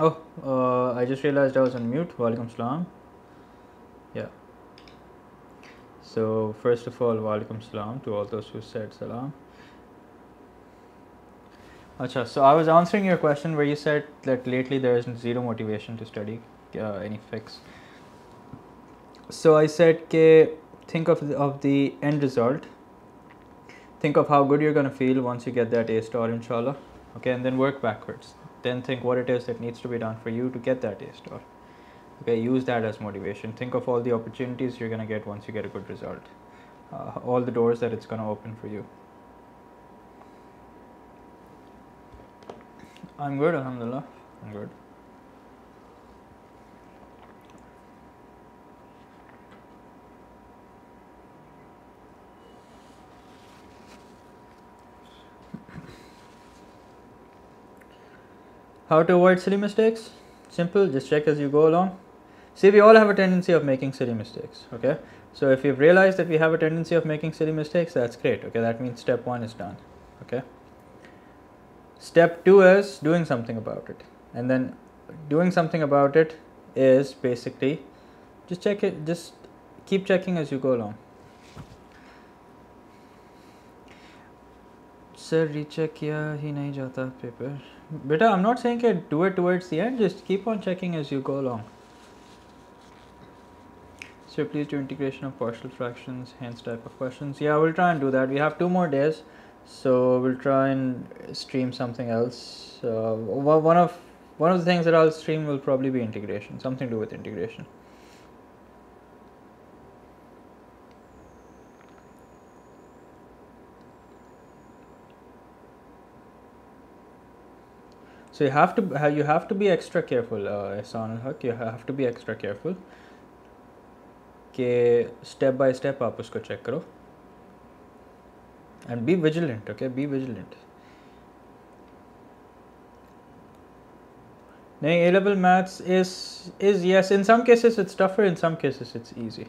Oh, uh, I just realized I was on mute. Walaikum salam. Yeah. So, first of all, Walaikum salam to all those who said salam. Acha, so I was answering your question where you said that lately there is zero motivation to study uh, any fix. So I said, ke, think of the, of the end result. Think of how good you're going to feel once you get that A star, inshallah. Okay, and then work backwards. Then think what it is that needs to be done for you to get that A star. Okay, use that as motivation. Think of all the opportunities you're going to get once you get a good result, uh, all the doors that it's going to open for you. I'm good, Alhamdulillah. I'm good. How to avoid silly mistakes? Simple, just check as you go along. See, we all have a tendency of making silly mistakes, okay? So if you've realized that we have a tendency of making silly mistakes, that's great, okay? That means step one is done, okay? Step two is doing something about it. And then doing something about it is basically just check it, just keep checking as you go along. Sir recheck किया ही नहीं जाता paper Beta, I'm not saying it, do it towards the end, just keep on checking as you go along. So please do integration of partial fractions, hence type of questions. Yeah, we'll try and do that. We have two more days, so we'll try and stream something else. Uh, one of one of the things that I'll stream will probably be integration, something to do with integration. So you have to you have to be extra careful, uh, Ihsan al-Haq. You have to be extra careful. कि step by step आप उसको check करो and be vigilant okay be vigilant नहीं ए level maths is is yes in some cases it's tougher in some cases it's easy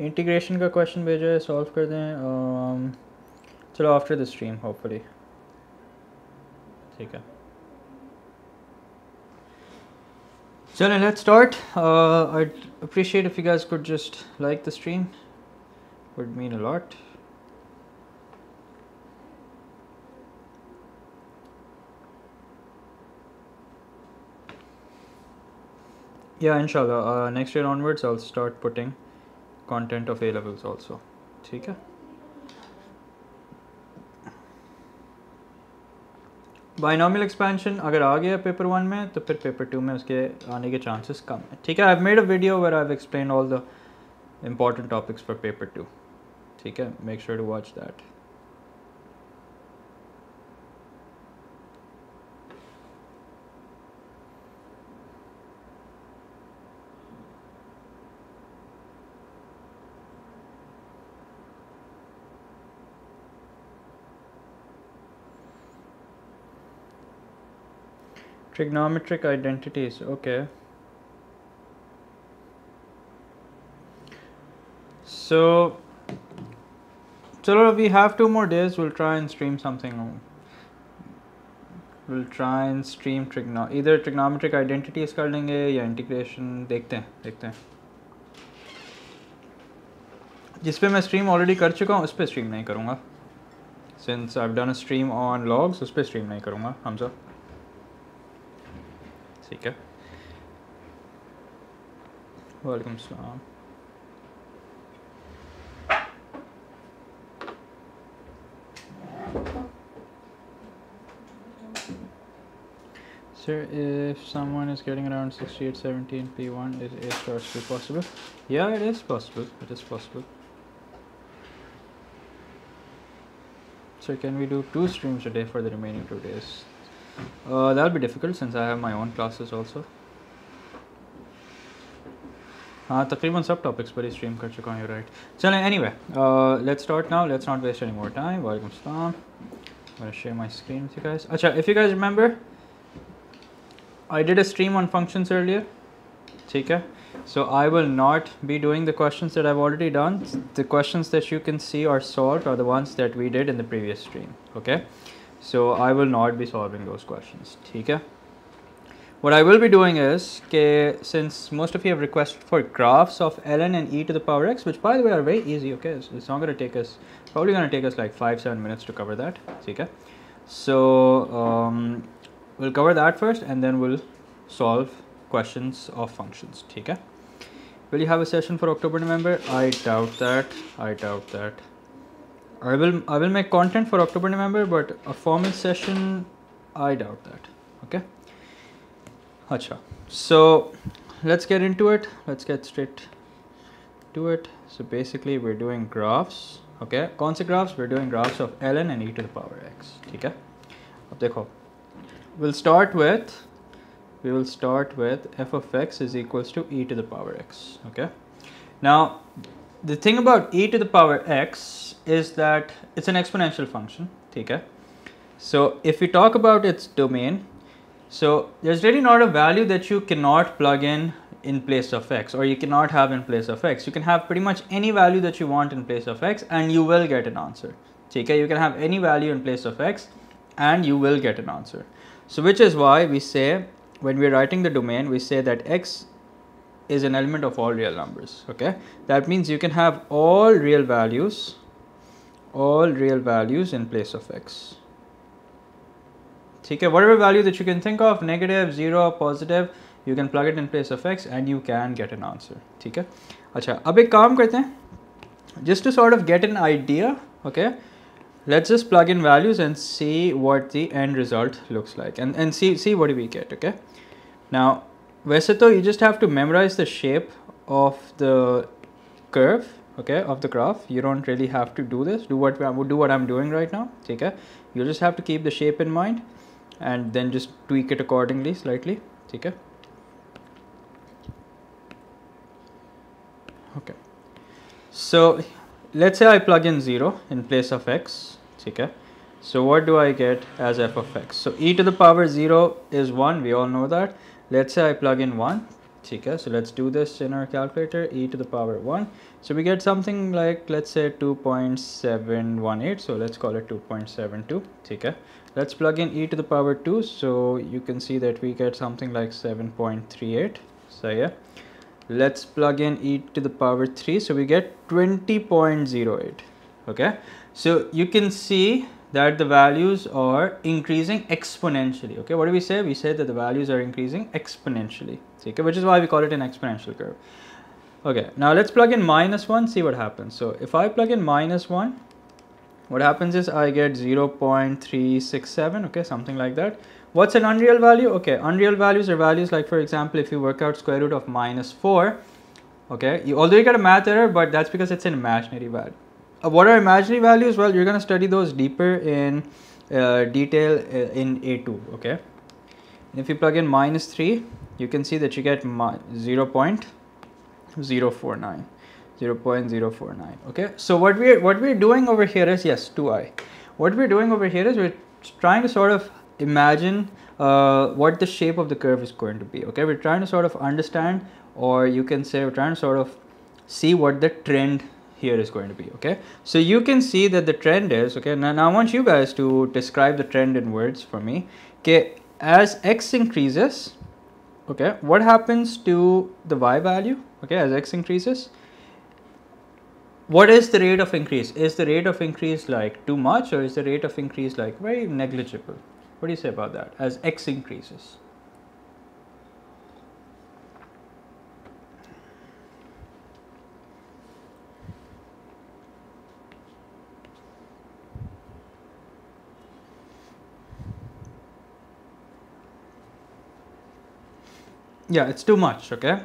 integration का question भेजा है solve कर दें um, चलो आफ्टर द स्ट्रीम होपफुली ठीक है So let's start. Uh, I'd appreciate if you guys could just like the stream. Would mean a lot. Yeah, inshallah. Uh, next year onwards, I'll start putting content of A levels also. ठीक है? Binomial expansion अगर आ गया paper one में तो फिर paper two में उसके आने के चांसेस कम है। ठीक है? I made a video where I explain all the important topics for paper two ठीक है? Make sure to watch that trigonometric identities okay so so we have two more days we'll try and stream something we'll try and stream trigono either trigonometric identities कर लेंगे या integration देखते हैं देखते हैं जिस पे मैं stream already कर चुका हूँ उस पर stream नहीं करूँगा since I've done a stream on logs उस पर stream नहीं करूँगा हमजा ठीक है वालेकुम सलाम Sir, if someone is getting around 68, 17 P1, is A star still possible? Yeah, it is possible. It is possible. So can we do two streams a day for the remaining two days? Uh, that'll be difficult since I have my own classes also. हाँ तकरीबन सब topics पर ही stream कर चुका हूँ right चलें anyway let's start now let's not waste any more time वालेकुम सलाम I'm share my screen with you guys. Acha, if you guys remember, I did a stream on functions earlier. Okay. So I will not be doing the questions that I've already done. The questions that you can see are solved are the ones that we did in the previous stream. Okay. So I will not be solving those questions. Okay. What I will be doing is, okay, since most of you have requested for graphs of ln and e to the power x, which by the way are very easy, okay, so it's not going to take us, probably going to take us like 5-7 minutes to cover that, okay. So um, we'll cover that first and then we'll solve questions of functions, okay. Will you have a session for October, November? I doubt that, I doubt that. I will, I will make content for October, November, but a formal session, I doubt that, okay. Acha. So let's get into it. Let's get straight to it. So basically we're doing graphs. Okay, कौन से graphs? We're doing graphs of ln and e to the power x. ठीक है? अब देखो. We'll start with we will start with f of x is equals to e to the power x. Okay. Now the thing about e to the power x is that it's an exponential function. ठीक है? So if we talk about its domain, so there's really not a value that you cannot plug in in place of x or you cannot have in place of x. You can have pretty much any value that you want in place of x and you will get an answer. Okay, you can have any value in place of x and you will get an answer. So which is why we say when we're writing the domain we say that x is an element of all real numbers okay that means you can have all real values all real values in place of x ठीक है whatever value that you can think of negative zero positive you can plug it in place of x and you can get an answer ठीक है अच्छा अब एक काम करते हैं just to sort of get an idea okay let's just plug in values and see what the end result looks like and and see see what do we get okay now वैसे तो you just have to memorize the shape of the curve okay of the graph you don't really have to do this do what do what I'm doing right now ठीक है you just have to keep the shape in mind and then just tweak it accordingly slightly okay okay so let's say I plug in 0 in place of x okay so what do I get as f of x so e to the power 0 is 1 we all know that let's say I plug in 1 okay so let's do this in our calculator e to the power 1 so we get something like let's say 2.718 so let's call it 2.72 okay let's plug in e to the power 2 so you can see that we get something like 7.38 so yeah. Let's plug in e to the power 3 so we get 20.08 okay? So you can see that the values are increasing exponentially okay? What do we say? We say that the values are increasing exponentially okay? Which is why we call it an exponential curve. Okay now let's plug in minus 1 see what happens. So if i plug in minus 1 what happens is I get 0.367 okay? Something like that. What's an unreal value? Okay unreal values are values like for example if you work out square root of minus 4 okay? You, although you get a math error but that's because it's an imaginary value what are imaginary values? Well you're going to study those deeper in uh, detail uh, in a2 okay? And if you plug in minus 3 you can see that you get 0.049 0.049 okay? So what we're what we're doing over here is yes 2i what we're doing over here is we're trying to sort of imagine uh, what the shape of the curve is going to be okay? We're trying to sort of understand or you can say we're trying to sort of see what the trend here is going to be okay so you can see that the trend is okay now, now i want you guys to describe the trend in words for me okay as x increases okay what happens to the y value okay as x increases what is the rate of increase? Is the rate of increase like too much or is the rate of increase like very negligible? What do you say about that as x increases? Yeah, it's too much, okay?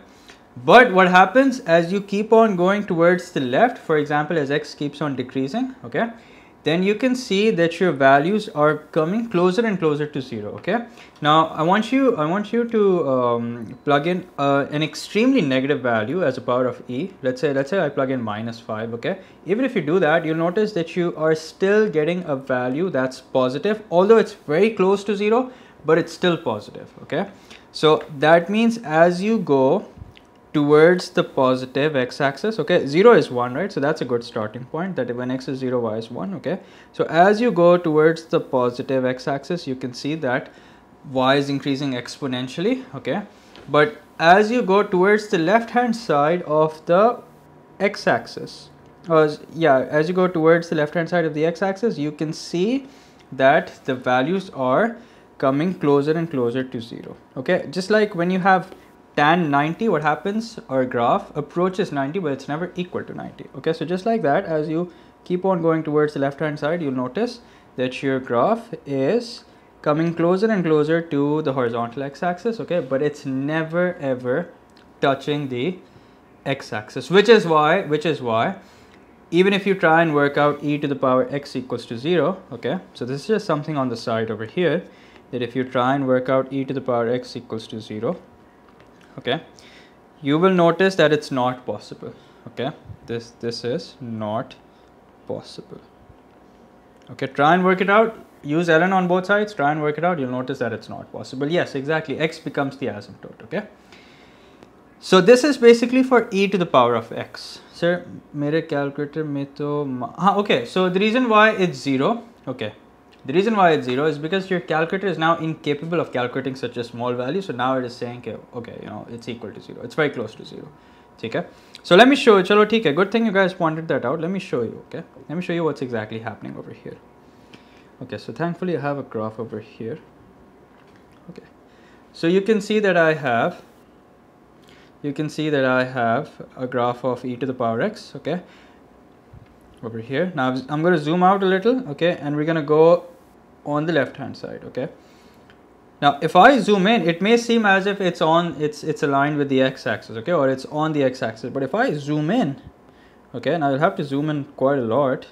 But what happens as you keep on going towards the left, for example, as x keeps on decreasing, okay, then you can see that your values are coming closer and closer to zero, okay. Now, I want you, I want you to um, plug in uh, an extremely negative value as a power of e. Let's say, let's say I plug in minus five, okay. Even if you do that, you'll notice that you are still getting a value that's positive, although it's very close to zero, but it's still positive, okay. So that means as you go towards the positive x-axis okay 0 is 1 right? So that's a good starting point that when x is 0 y is 1 okay? So as you go towards the positive x-axis you can see that y is increasing exponentially okay? But as you go towards the left hand side of the x-axis yeah as you go towards the left hand side of the x-axis you can see that the values are coming closer and closer to zero. Okay? Just like when you have tan 90 what happens? Our graph approaches 90 but it's never equal to 90 okay? So just like that as you keep on going towards the left hand side you'll notice that your graph is coming closer and closer to the horizontal x-axis okay? But it's never ever touching the x-axis which is why which is why even if you try and work out e to the power x equals to 0 okay? So this is just something on the side over here that if you try and work out e to the power x equals to 0 okay you will notice that it's not possible okay? This this is not possible. Okay try and work it out. Use ln on both sides. Try and work it out. You'll notice that it's not possible. Yes exactly. X becomes the asymptote okay? So this is basically for e to the power of x. Sir mere calculator mein to ah, okay. So the reason why it's zero okay the reason why it's 0 is because your calculator is now incapable of calculating such a small value. So now it is saying, okay, okay you know, it's equal to 0. It's very close to 0. Okay. So let me show you. Chalo, okay. Good thing you guys pointed that out. Let me show you. Okay. Let me show you what's exactly happening over here. Okay. So thankfully I have a graph over here. Okay. So you can see that I have, you can see that I have a graph of e to the power x. Okay over here now I'm going to zoom out a little okay and we're going to go on the left hand side okay now if I zoom in it may seem as if it's on it's it's aligned with the x-axis okay or it's on the x-axis but if I zoom in okay now I'll have to zoom in quite a lot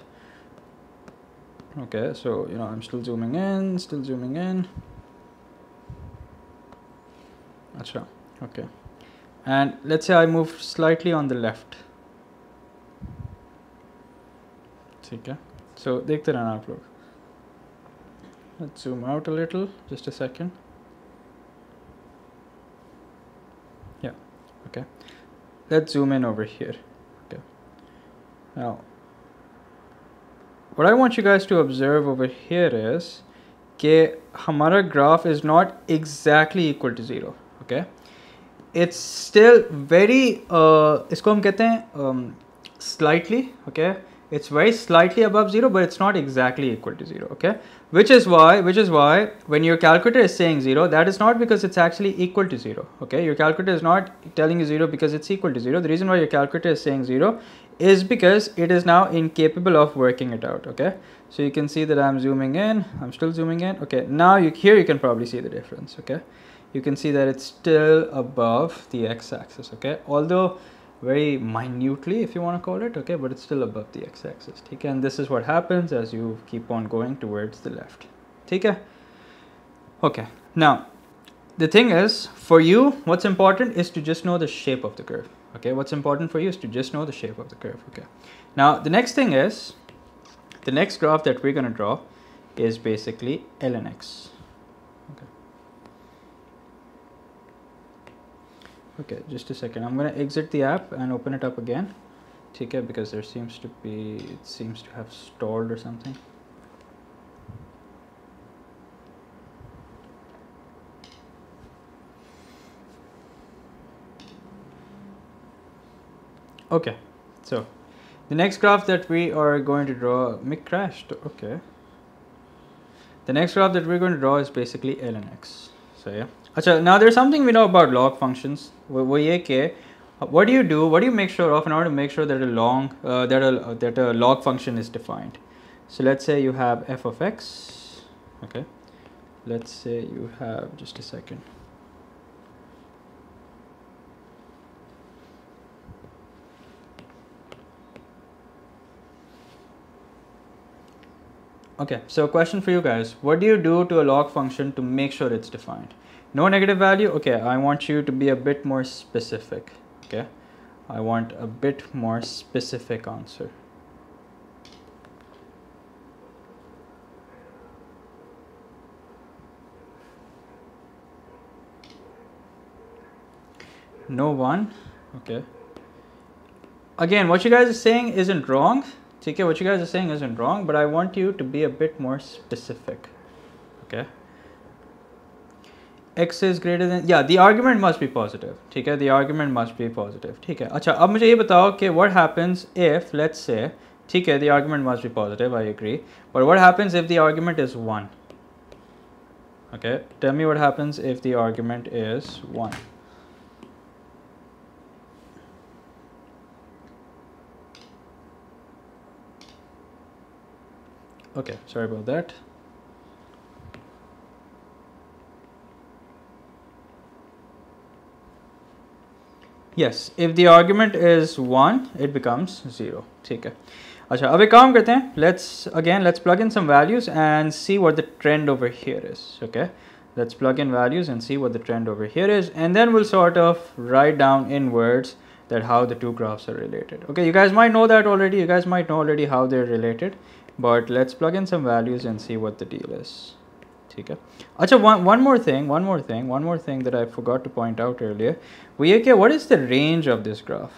okay so you know I'm still zooming in still zooming in Achha, okay and let's say I move slightly on the left Okay, so देखते रहना आप लोग let's zoom out a little just a second yeah okay let's zoom in over here okay now what I want you guys to observe over here is कि हमारा graph is not exactly equal to zero okay it's still very uh, इसको हम कहते हैं um, slightly okay It's very slightly above zero but it's not exactly equal to zero okay? Which is why which is why when your calculator is saying zero that is not because it's actually equal to zero okay? Your calculator is not telling you zero because it's equal to zero. The reason why your calculator is saying zero is because it is now incapable of working it out okay? So you can see that i'm zooming in. I'm still zooming in. Okay now you here you can probably see the difference okay? You can see that it's still above the x-axis okay? Although very minutely if you want to call it okay but it's still above the x-axis okay? And this is what happens as you keep on going towards the left okay? Okay now the thing is for you what's important is to just know the shape of the curve okay? What's important for you is to just know the shape of the curve okay? Now the next thing is the next graph that we're going to draw is basically ln x okay just a second. I'm going to exit the app and open it up again. okay because there seems to be it seems to have stalled or something. Okay so the next graph that we are going to draw mic crashed. Okay. The next graph that we're going to draw is basically ln x. So yeah. Achha, now there's something we know about log functions. What do you do? What do you make sure of in order to make sure that a long uh, that a that a log function is defined? So let's say you have f of x. Okay. Let's say you have just a second. Okay, so question for you guys. What do you do to a log function to make sure it's defined? No negative value? Okay i want you to be a bit more specific okay? I want a bit more specific answer. No one? Okay. Again what you guys are saying isn't wrong. Okay what you guys are saying isn't wrong but i want you to be a bit more specific okay x is greater than yeah the argument must be positive okay the argument must be positive okay acha ab mujhe ye batao कि what happens if let's say okay the argument must be positive i agree but what happens if the argument is 1 okay tell me what happens if the argument is 1 okay sorry about that yes if the argument is 1 it becomes 0 okay अच्छा अब एक काम करते हैं let's again let's plug in some values and see what the trend over here is okay let's plug in values and see what the trend over here is and then we'll sort of write down in words that how the two graphs are related okay you guys might know that already you guys might know already how they're related but let's plug in some values and see what the deal is okay Achha, one, one more thing one more thing one more thing that I forgot to point out earlier. We okay, what is the range of this graph?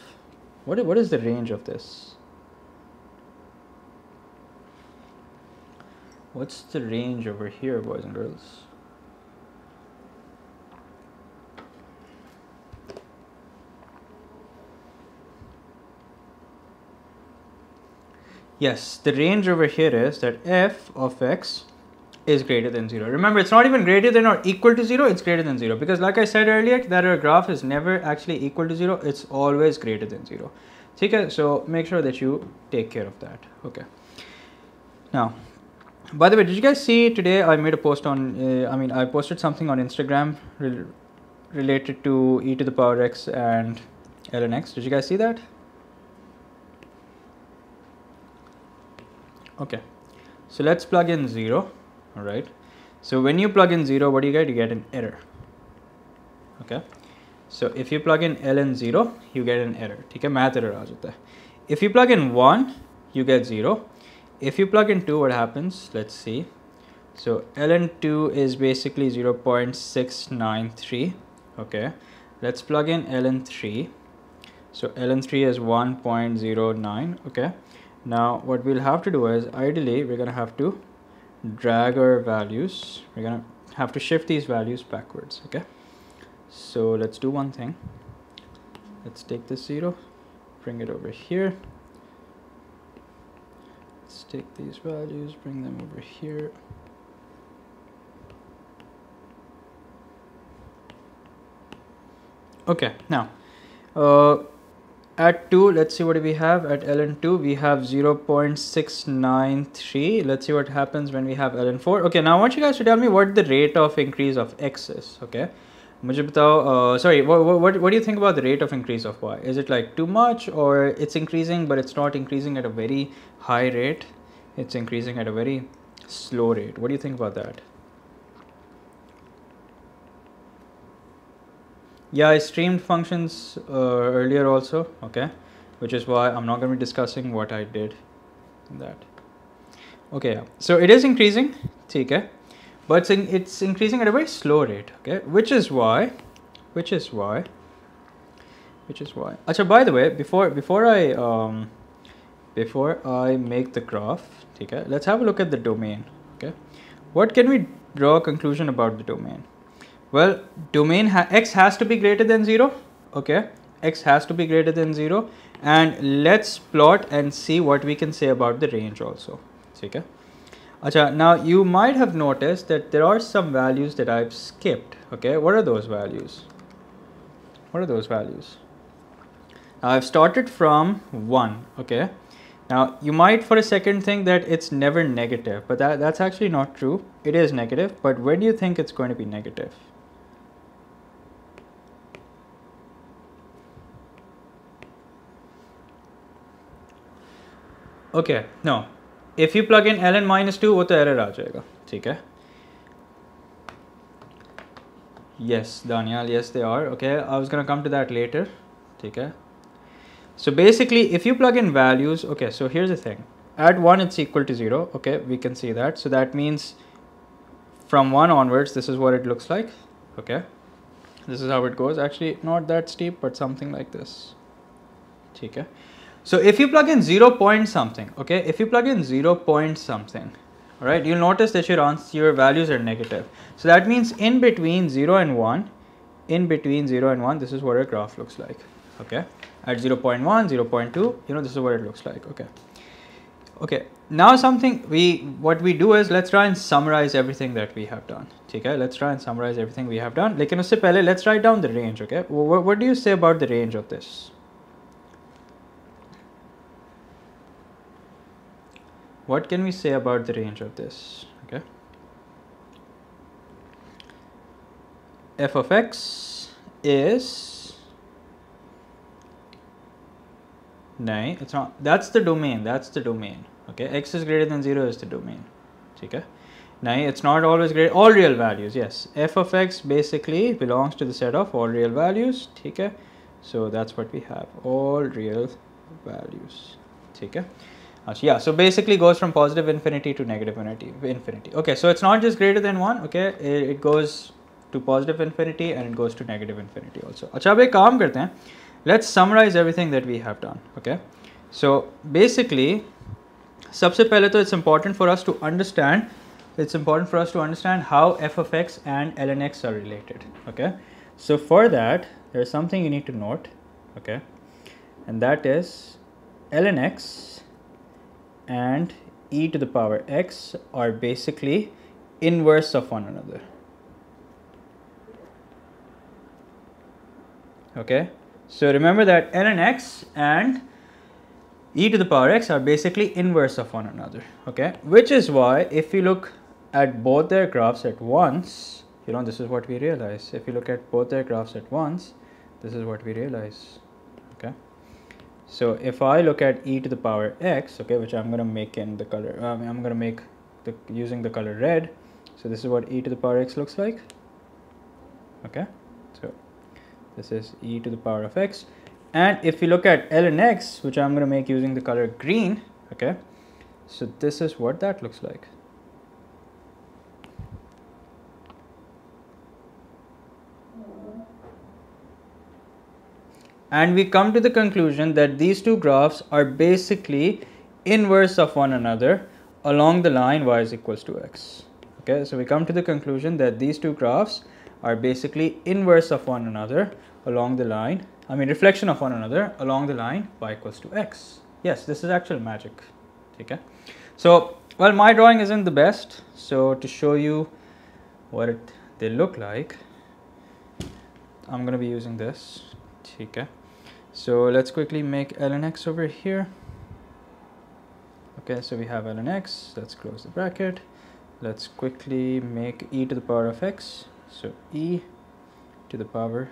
What, what is the range of this? What's the range over here boys and girls? Yes the range over here is that f of x is greater than 0 remember it's not even greater than or equal to 0 it's greater than 0 because like i said earlier that our graph is never actually equal to 0 it's always greater than 0 okay so make sure that you take care of that okay? Now by the way did you guys see today i made a post on uh, i mean i posted something on instagram re related to e to the power x and ln x? Did you guys see that? Okay. So let's plug in 0 all right so when you plug in 0 what do you get? You get an error. Okay? So if you plug in ln 0 you get an error. Okay, math error aa if you plug in 1 you get 0 if you plug in 2 what happens? Let's see. So ln2 is basically 0 0.693 okay? Let's plug in ln3 so ln3 is 1.09 okay? Now what we'll have to do is ideally we're going to have to drag our values. We're to have to shift these values backwards okay? So let's do one thing. Let's take this zero bring it over here. Let's take these values bring them over here. Okay now uh, at 2 let's see what we have. At ln2 we have 0 0.693 let's see what happens when we have ln4 okay now i want you guys to tell me what the rate of increase of x is okay? uh, sorry what, what, what do you think about the rate of increase of y? Is it like too much or it's increasing but it's not increasing at a very high rate? It's increasing at a very slow rate. What do you think about that yeah i streamed functions uh, earlier also okay? Which is why i'm not going to be discussing what i did in that. Okay so it is increasing okay but it's, in, it's increasing at a very slow rate okay? Which is why which is why which is why. Achha, by the way before before i um before i make the graph okay let's have a look at the domain okay? What can we draw a conclusion about the domain well, domain ha x has to be greater than 0. Okay, x has to be greater than 0. And let's plot and see what we can say about the range also. Okay. Achha, now you might have noticed that there are some values that I've skipped. Okay, what are those values? What are those values? Now I've started from 1. Okay. Now you might for a second think that it's never negative, but that, that's actually not true. It is negative, but when do you think it's going to be negative? Okay know if you plug in L N minus two वो तो error आ जाएगा ठीक है yes daniel yes they are okay i was gonna come to that later okay so basically if you plug in values okay so here's the thing at 1 it's equal to 0 okay we can see that so that means from 1 onwards this is what it looks like okay this is how it goes actually not that steep but something like this okay so if you plug in 0 point something, okay, if you plug in 0 point something, all right, you'll notice that your your values are negative. So that means in between 0 and 1, in between 0 and 1, this is what a graph looks like, okay. At 0 0.1, 0 0.2, you know, this is what it looks like, okay. Okay, now something we, what we do is let's try and summarize everything that we have done. Okay, let's try and summarize everything we have done. Like, let's write down the range, okay. What, what do you say about the range of this? What can we say about the range of this? Okay. F of x is no it's not that's the domain that's the domain. Okay x is greater than 0 is the domain. Okay. Now it's not always great all real values yes. F of x basically belongs to the set of all real values. Okay. So that's what we have all real values. Okay yeah so basically goes from positive infinity to negative infinity infinity okay so it's not just greater than 1 okay it, it goes to positive infinity and it goes to negative infinity also अच्छा अब एक काम करते हैं let's summarize everything that we have done okay so basically सबसे पहले तो it's important for us to understand it's important for us to understand how f of x and ln x are related okay so for that there's something you need to note okay and that is ln x and e to the power x are basically inverse of one another. Okay? So remember that ln x and e to the power x are basically inverse of one another. Okay? Which is why if you look at both their graphs at once you know this is what we realize. If you look at both their graphs at once this is what we realize so if i look at e to the power x okay which i'm going to make in the color um, i'm going to make the using the color red. So this is what e to the power x looks like. Okay so this is e to the power of x. And if you look at ln x, which I'm going to make using the color green, okay, so this is what that looks like. And we come to the conclusion that these two graphs are basically inverse of one another along the line y is equals to x. Okay, so we come to the conclusion that these two graphs are basically inverse of one another along the line I mean reflection of one another along the line y equals to x. Yes, this is actual magic. Okay. So, well, my drawing isn't the best. So, to show you what it, they look like, I'm going to be using this. Okay. So, let's quickly make ln x over here. Okay, so we have ln x. Let's close the bracket. Let's quickly make e to the power of x. So, e to the power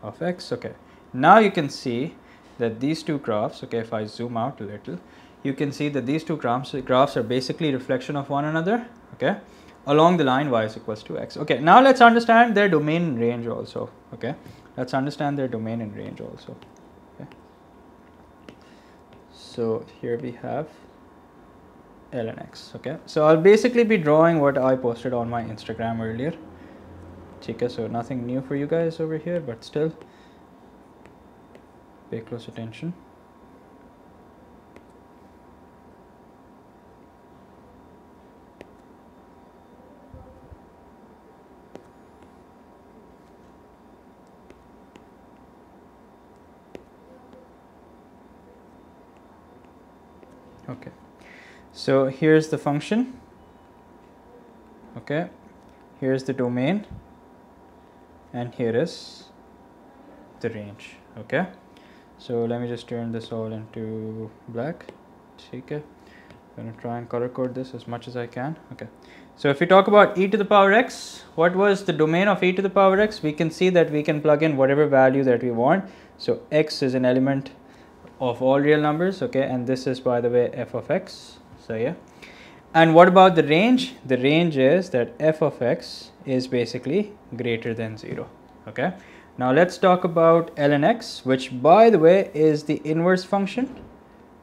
of x. Okay. Now you can see that these two graphs, okay, if I zoom out a little, you can see that these two graphs, graphs are basically reflection of one another, okay, along the line y is equals to x. Okay, now let's understand their domain range also, okay. Let's understand their domain and range also. So here we have ln x, okay. So I'll basically be drawing what I posted on my Instagram earlier. Okay, so nothing new for you guys over here, but still pay close attention okay. So here's the function. Okay. Here's the domain. And here is the range. Okay. So let me just turn this all into black. Okay I'm to try and color code this as much as I can. Okay. So if we talk about e to the power x what was the domain of e to the power x? We can see that we can plug in whatever value that we want. So x is an element of all real numbers okay and this is by the way f of x so yeah and what about the range the range is that f of x is basically greater than 0 okay now let's talk about ln x, which by the way is the inverse function,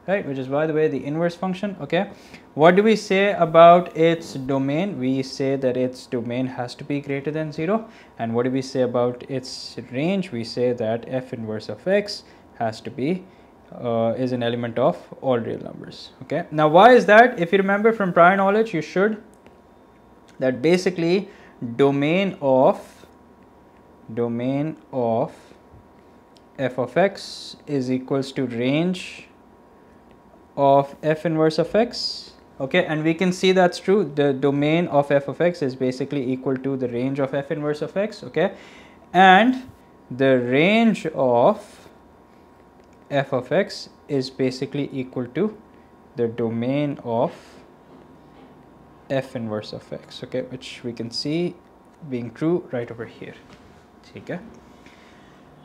right? Which is by the way the inverse function, okay? What do we say about its domain? We say that its domain has to be greater than 0. And what do we say about its range? We say that f inverse of x has to be uh, is an element of all real numbers, okay? Now why is that? If you remember from prior knowledge, you should that basically domain of domain of f of x is equals to range of f inverse of x okay and we can see that's true the domain of f of x is basically equal to the range of f inverse of x okay and the range of f of x is basically equal to the domain of f inverse of x okay which we can see being true right over here. Okay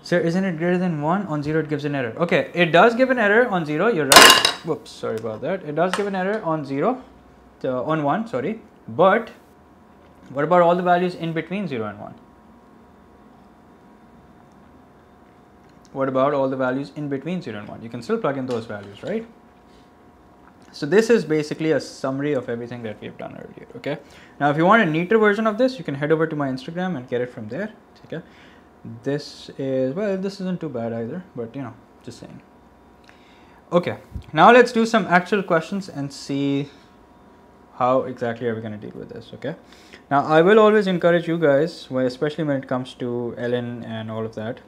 so isn't it greater than 1 on 0 it gives an error. Okay it does give an error on 0 you're right. Whoops sorry about that. It does give an error on 0 uh, on 1 sorry. But what about all the values in between 0 and 1 what about all the values in between 0 and 1 you can still plug in those values right so this is basically a summary of everything that we've done earlier, okay? Now, if you want a neater version of this, you can head over to my Instagram and get it from there, okay? This is, well, this isn't too bad either, but you know, just saying. Okay, now let's do some actual questions and see how exactly are we going to deal with this, okay? Now, I will always encourage you guys, especially when it comes to ln and all of that,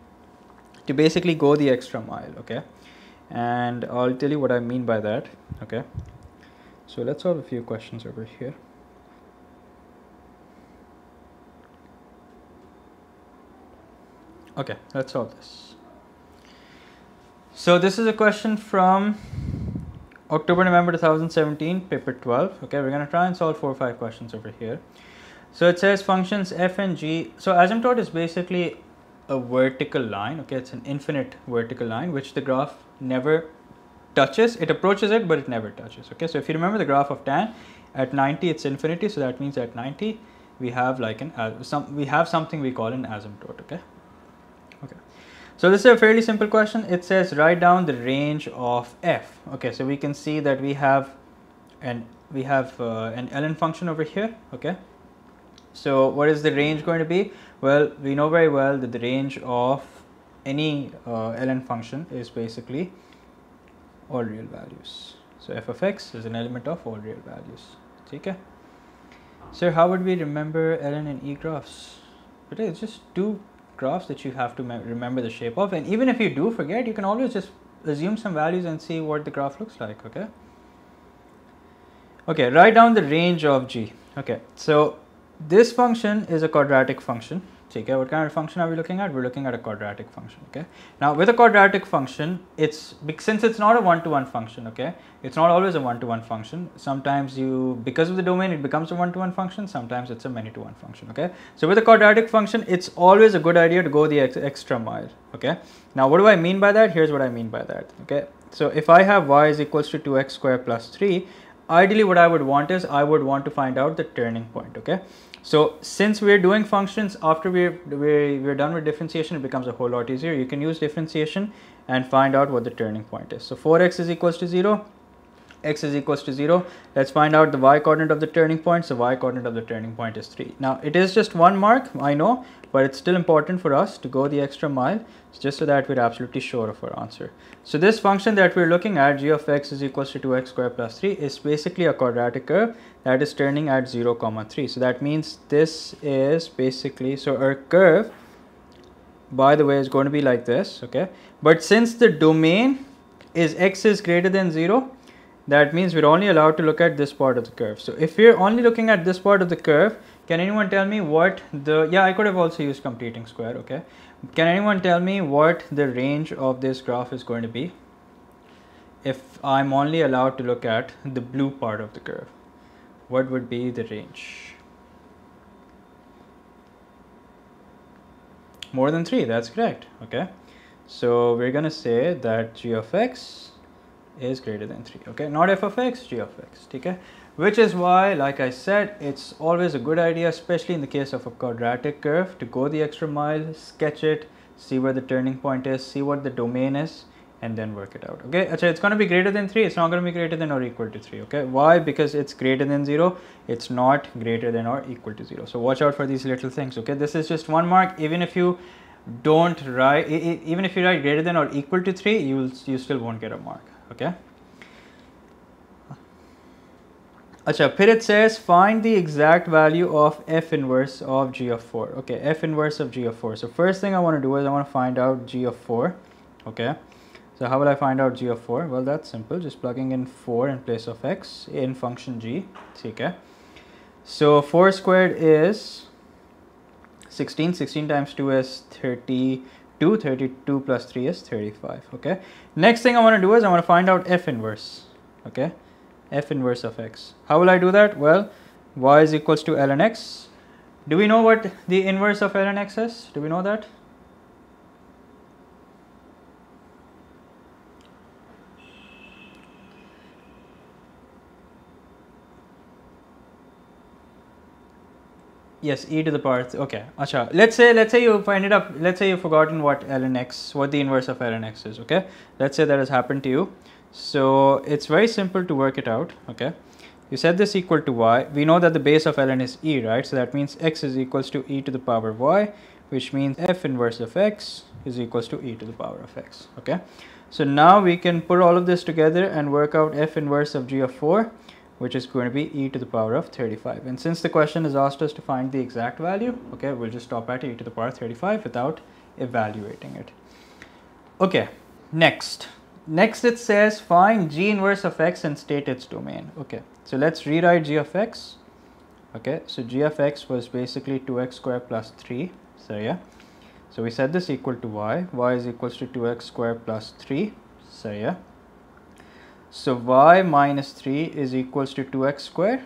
to basically go the extra mile, okay? and I'll tell you what I mean by that okay? So let's solve a few questions over here. Okay let's solve this. So this is a question from October November 2017 paper 12 okay? We're to try and solve four or five questions over here. So it says functions f and g. So asymptote is basically a vertical line okay? It's an infinite vertical line which the graph never touches. It approaches it but it never touches okay? So if you remember the graph of tan at 90 it's infinity so that means at 90 we have like an uh, some we have something we call an asymptote okay? Okay. So this is a fairly simple question. It says write down the range of f okay? So we can see that we have an we have uh, an ln function over here okay so what is the range going to be well we know very well that the range of any uh, ln function is basically all real values. So f of x is an element of all real values. Okay. So how would we remember ln and e graphs? But it's just two graphs that you have to remember the shape of and even if you do forget you can always just assume some values and see what the graph looks like okay okay write down the range of g okay so this function is a quadratic function Okay, what kind of function are we looking at? We're looking at a quadratic function. Okay. Now with a quadratic function, it's since it's not a one-to-one -one function. Okay, it's not always a one-to-one -one function. Sometimes you, because of the domain, it becomes a one-to-one -one function. Sometimes it's a many-to-one function. Okay. So with a quadratic function, it's always a good idea to go the ex extra mile. Okay. Now what do I mean by that? Here's what I mean by that. Okay. So if I have y is equals to 2x squared plus 3, ideally what I would want is I would want to find out the turning point. Okay. So since we're doing functions after we're, we're, done with differentiation, it becomes a whole lot easier. You can use differentiation and find out what the turning point is. So 4x is equals to 0, x is equals to 0. Let's find out the y coordinate of the turning point. So y coordinate of the turning point is 3. Now it is just one mark, I know, but it's still important for us to go the extra mile just so that we're absolutely sure of our answer. So this function that we're looking at, g of x is equals to 2x squared plus 3 is basically a quadratic curve that is turning at 0 comma 3. So that means this is basically, so our curve by the way is going to be like this, okay. But since the domain is x is greater than 0, that means we're only allowed to look at this part of the curve. So if we're only looking at this part of the curve, can anyone tell me what the, yeah, I could have also used completing square, okay. Can anyone tell me what the range of this graph is going to be if I'm only allowed to look at the blue part of the curve? What would be the range? More than 3, that's correct, okay. So we're going to say that g of x is greater than 3 okay not f of x g of x okay which is why like i said it's always a good idea especially in the case of a quadratic curve to go the extra mile sketch it see where the turning point is see what the domain is and then work it out. Okay, Achha, it's going to be greater than 3, it's not going to be greater than or equal to 3. Okay, why? Because it's greater than 0, it's not greater than or equal to 0. So watch out for these little things. Okay, this is just one mark. Even if you don't write, even if you write greater than or equal to 3, you will you still won't get a mark. Okay. Acha, फिर it says find the exact value of f inverse of g of 4. Okay, f inverse of g of 4. So first thing I want to do is I want to find out g of 4. Okay, so how will I find out g of 4? Well, that's simple. Just plugging in 4 in place of x in function g. Okay. So 4 squared is 16. 16 times 2 is 32. 32 plus 3 is 35. Okay. Next thing I want to do is I want to find out f inverse. Okay f inverse of x. How will I do that? Well, y is equals to ln x. Do we know what the inverse of ln x is? Do we know that? Yes e to the power okay acha let's say let's say you've ended up let's say you've forgotten what ln x what the inverse of ln x is okay let's say that has happened to you so it's very simple to work it out, okay? You set this equal to y. We know that the base of ln is e, right? So that means x is equals to e to the power of y, which means f inverse of x is equals to e to the power of x, okay? So now we can put all of this together and work out f inverse of g of 4, which is going to be e to the power of 35. And since the question has asked us to find the exact value, okay, we'll just stop at e to the power 35 without evaluating it. Okay, next. Next it says find g inverse of x and state its domain. Okay, so let's rewrite g of x. Okay, so g of x was basically 2x squared plus 3. So yeah, so we set this equal to y. y is equals to 2x squared plus 3. So yeah. So y minus 3 is equals to 2x square,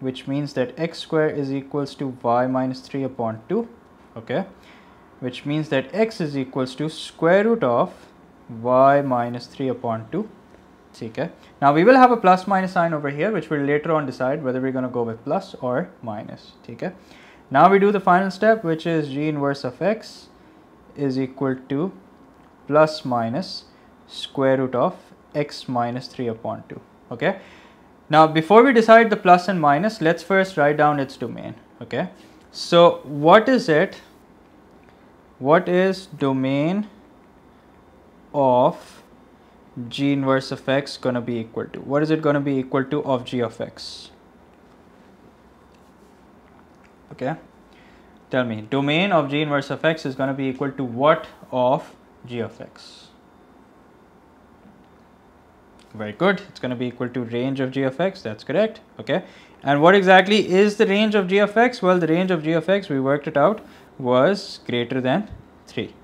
which means that x square is equals to y minus 3 upon 2 okay? Which means that x is equals to square root of y minus 3 upon 2 okay? Now we will have a plus minus sign over here which we will later on decide whether we're going to go with plus or minus okay? Now we do the final step which is g inverse of x is equal to plus minus square root of x minus 3 upon 2 okay now before we decide the plus and minus let's first write down its domain okay so what is it what is domain of g inverse of x going to be equal to? What is it going to be equal to of g of x? Okay, tell me domain of g inverse of x is going to be equal to what of g of x? Very good, it's going to be equal to range of g of x, that's correct, okay. And what exactly is the range of g of x? Well, the range of g of x, we worked it out, was greater than 3.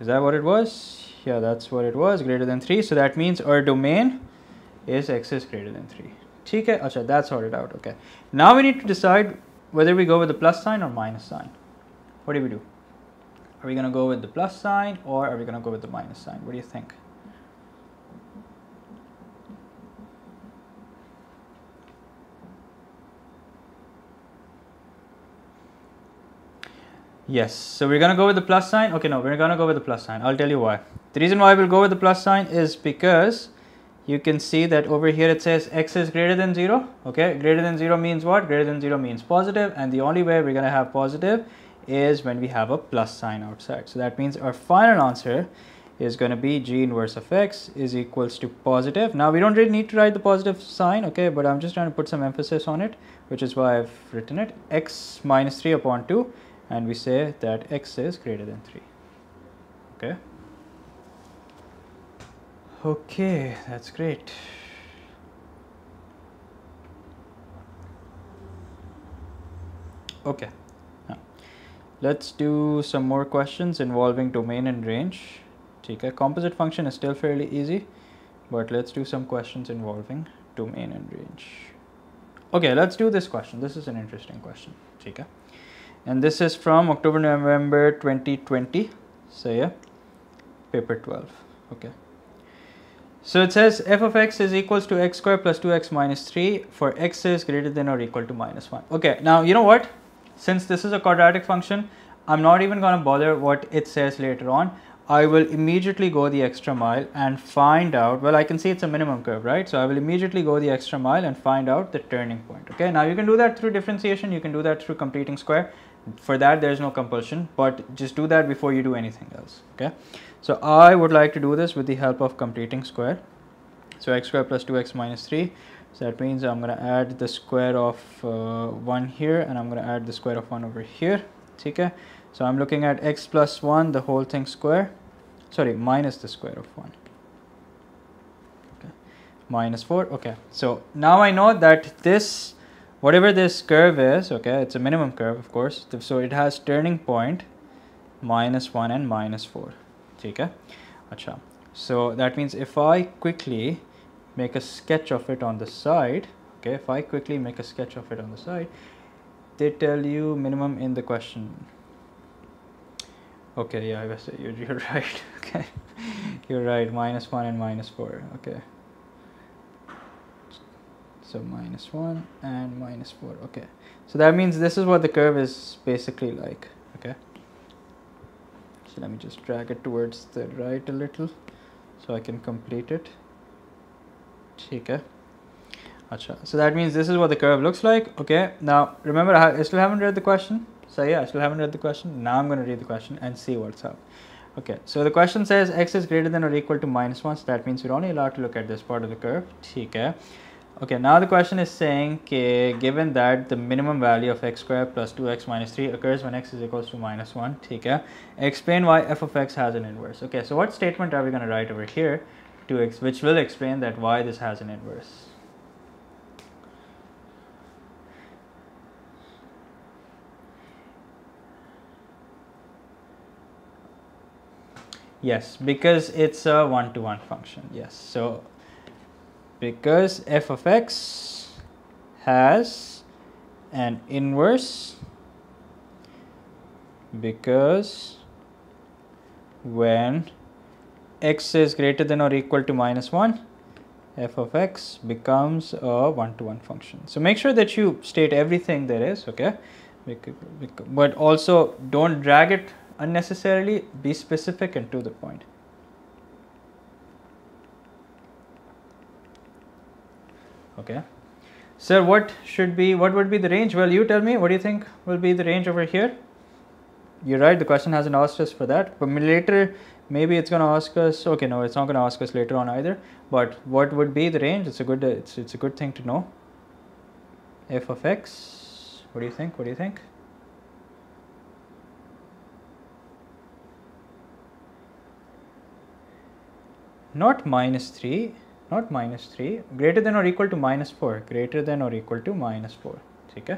Is that what it was? yeah that's what it was greater than 3 so that means our domain is x is greater than 3 okay Achha, that's sorted out. Okay. Now we need to decide whether we go with the plus sign or minus sign. What do we do? Are we going to go with the plus sign or are we going to go with the minus sign? What do you think Yes, so we're going to go with the plus sign. Okay, no, we're going to go with the plus sign. I'll tell you why. The reason why we'll go with the plus sign is because you can see that over here it says x is greater than 0. Okay, greater than 0 means what? Greater than 0 means positive and the only way we're going to have positive is when we have a plus sign outside. So that means our final answer is going to be g inverse of x is equals to positive. Now we don't really need to write the positive sign, okay, but I'm just trying to put some emphasis on it, which is why I've written it x minus 3 upon 2 and we say that x is greater than 3 okay? Okay that's great. Okay. Now let's do some more questions involving domain and range. Okay composite function is still fairly easy but let's do some questions involving domain and range. Okay let's do this question. This is an interesting question okay and this is from October November 2020 so yeah paper 12 okay. So it says f of x is equals to x square plus 2x minus 3 for x is greater than or equal to minus 1 okay now you know what? Since this is a quadratic function I'm not even going to bother what it says later on. I will immediately go the extra mile and find out, well, I can see it's a minimum curve, right? So I will immediately go the extra mile and find out the turning point, okay? Now you can do that through differentiation, you can do that through completing square. For that, there's no compulsion, but just do that before you do anything else, okay? So I would like to do this with the help of completing square. So x square plus 2x minus 3. So that means I'm going to add the square of uh, 1 here and I'm going to add the square of 1 over here. Okay. So I'm looking at x plus 1 the whole thing square. Sorry, minus the square of 1. Okay. Minus 4. Okay. So now I know that this, whatever this curve is, okay, it's a minimum curve of course. So it has turning point minus 1 and minus 4. Okay. Acha. So that means if I quickly make a sketch of it on the side okay if I quickly make a sketch of it on the side they tell you minimum in the question okay yeah I guess you're, you're right okay you're right minus 1 and minus 4 okay so minus 1 and minus 4 okay so that means this is what the curve is basically like okay so let me just drag it towards the right a little so I can complete it Okay. Acha. So that means this is what the curve looks like. Okay. Now remember, I still haven't read the question. So yeah, I still haven't read the question. Now I'm going to read the question and see what's up. Okay. So the question says x is greater than or equal to minus 1. So that means we're only allowed to look at this part of the curve. Okay. Okay, now the question is saying, okay, given that the minimum value of x squared plus 2x minus 3 occurs when x is equals to minus 1, okay, explain why f of x has an inverse. Okay, so what statement are we going to write over here? 2x which will explain that why this has an inverse. Yes, because it's a one-to-one -one function. Yes, so because f of x has an inverse because when x is greater than or equal to minus 1 f of x becomes a one-to-one -one function. So make sure that you state everything there is, okay? But also don't drag it unnecessarily, be specific and to the point. Okay. Sir, what should be, what would be the range? Well, you tell me, what do you think will be the range over here? You're right, the question hasn't asked us for that, but later maybe it's going to ask us okay no it's not going to ask us later on either. But what would be the range? It's a good it's, it's a good thing to know. F of x. What do you think? What do you think? Not minus 3 not minus 3 greater than or equal to minus 4 greater than or equal to minus 4 okay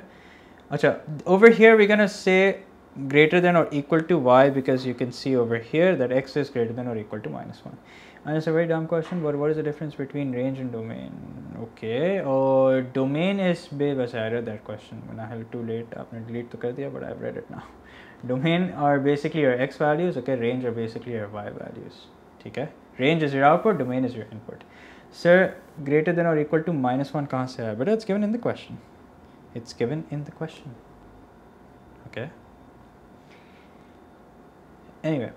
Acha, over here we're going to say greater than or equal to y because you can see over here that x is greater than or equal to minus 1 and it's a very dumb question but what is the difference between range and domain okay or domain is base I read that question when I had too late आपने delete तो कर दिया but I've read it now domain are basically your x values okay range are basically your y values ठीक है range is your output domain is your input sir greater than or equal to minus 1 कहाँ से but it's given in the question it's given in the question okay Anyway.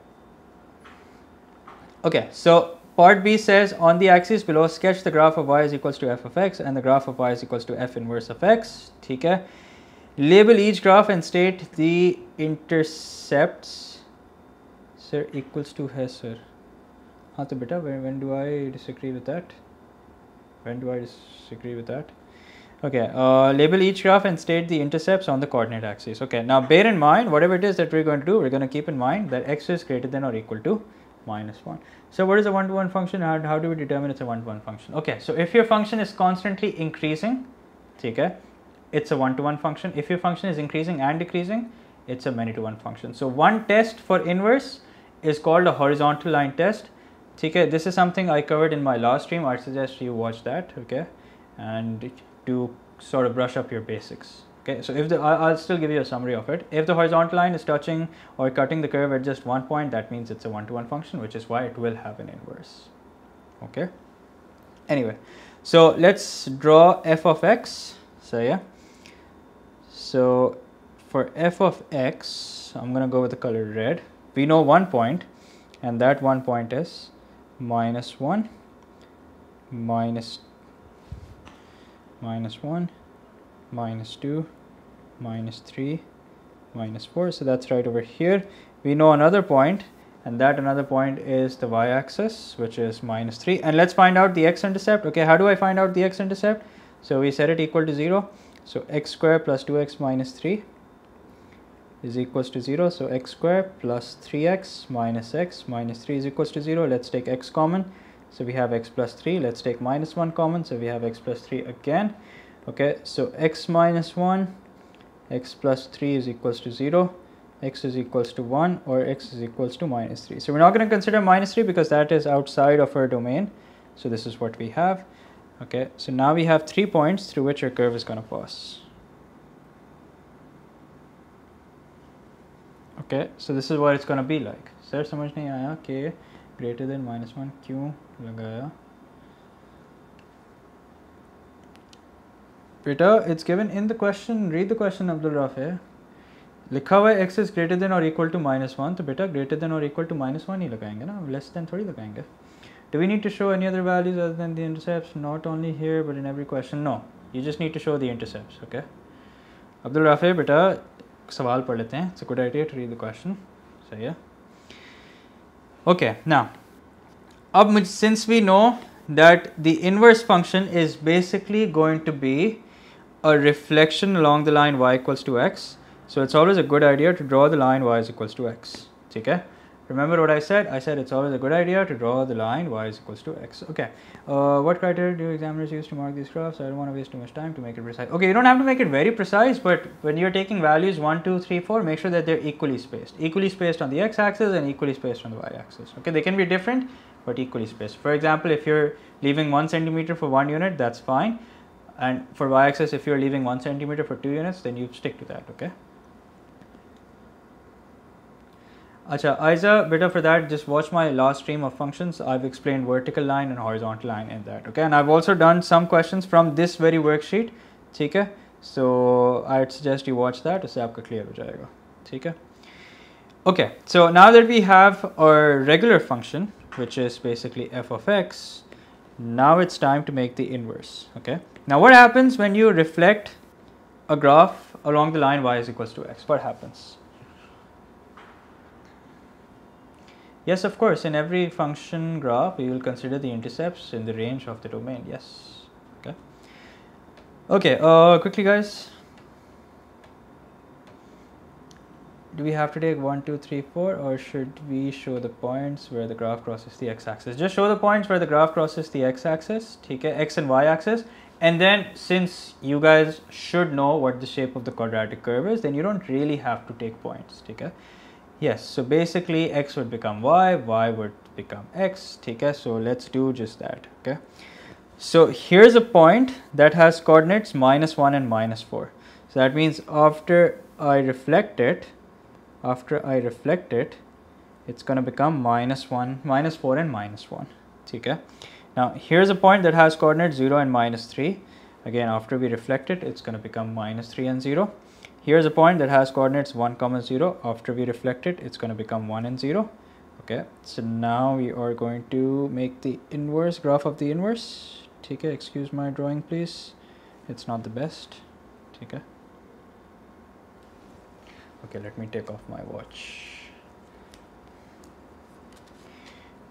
Okay, so part B says on the axis below sketch the graph of y is equals to f of x and the graph of y is equals to f inverse of x. Okay. Label each graph and state the intercepts sir equals to है sir. हाँ तो बेटा when, when do I disagree with that? When do I disagree with that? Okay, uh, label each graph and state the intercepts on the coordinate axis. Okay, now bear in mind, whatever it is that we're going to do, we're going to keep in mind that x is greater than or equal to minus 1. So what is a one-to-one -one function? How, how do we determine it's a one-to-one -one function? Okay, so if your function is constantly increasing, okay, it's a one-to-one -one function. If your function is increasing and decreasing, it's a many-to-one function. So one test for inverse is called a horizontal line test. Okay, this is something I covered in my last stream. I suggest you watch that, okay, and to sort of brush up your basics. Okay, so if the, I'll still give you a summary of it. If the horizontal line is touching or cutting the curve at just one point, that means it's a one-to-one -one function, which is why it will have an inverse. Okay. Anyway, so let's draw f of x. So yeah. So for f of x, I'm gonna go with the color red. We know one point, and that one point is minus 1 minus minus 1 minus 2 minus 3 minus 4 so that's right over here. We know another point and that another point is the y-axis which is minus 3 and let's find out the x-intercept. Okay how do I find out the x-intercept? So we set it equal to 0 so x square plus 2x minus 3 is equals to 0 so x square plus 3x minus x minus 3 is equals to 0 let's take x common. So we have x plus 3 let's take minus 1 common. So we have x plus 3 again. Okay so x minus 1 x plus 3 is equals to 0 x is equals to 1 or x is equals to minus 3 so we're not going to consider minus 3 because that is outside of our domain. So this is what we have. Okay so now we have three points through which our curve is going to pass okay so this is what it's going to be like sir समझ नहीं आया कि greater than minus 1 क्यों लगाया बेटा it's given in the question read the question Abdul Rafi लिखा हुआ है x is greater than or equal to minus 1 तो बेटा greater than or equal to minus 1 ही लगाएंगे ना less than थोड़ी लगाएंगे do we need to show any other values other than the intercepts not only here but in every question no you just need to show the intercepts okay Abdul Rafi बेटा सवाल पढ़ लेते हैं it's a good idea to read the question सही है okay now अब since we know that the inverse function is basically going to be a reflection along the line y equals to x so it's always a good idea to draw the line y is equals to x okay remember what I said? I said it's always a good idea to draw the line y is equals to x. Okay. Uh, what criteria do examiners use to mark these graphs? I don't want to waste too much time to make it precise. Okay you don't have to make it very precise but when you're taking values 1 2 3 4 make sure that they're equally spaced. Equally spaced on the x-axis and equally spaced on the y-axis okay they can be different but equally spaced. For example if you're leaving one centimeter for one unit that's fine. And for y-axis if you're leaving one centimeter for two units then you stick to that okay Acha, Isa, better for that, just watch my last stream of functions. I've explained vertical line and horizontal line in that, okay? And I've also done some questions from this very worksheet, okay? So I'd suggest you watch that, so आपका clear हो जाएगा, okay? Okay, so now that we have our regular function, which is basically f of x, now it's time to make the inverse, okay? Now what happens when you reflect a graph along the line y is equals to x? What happens? Yes, of course, in every function graph, we will consider the intercepts in the range of the domain. Yes. Okay. Okay, uh, quickly, guys. Do we have to take 1, 2, 3, 4 or should we show the points where the graph crosses the x-axis? Just show the points where the graph crosses the x-axis, x and y-axis. And then since you guys should know what the shape of the quadratic curve is, then you don't really have to take points. Okay? Yes so basically x would become y y would become x okay so let's do just that okay? So here's a point that has coordinates minus 1 and minus 4 so that means after I reflect it after I reflect it it's going to become minus 1 minus 4 and minus 1 okay now here's a point that has coordinates 0 and minus 3 again after we reflect it it's going to become minus 3 and 0 Here's a point that has coordinates 1 comma 0. After we reflect it, it's going to become 1 and 0. Okay, so now we are going to make the inverse graph of the inverse. Take it, excuse my drawing please. It's not the best. Take it. Okay, let me take off my watch.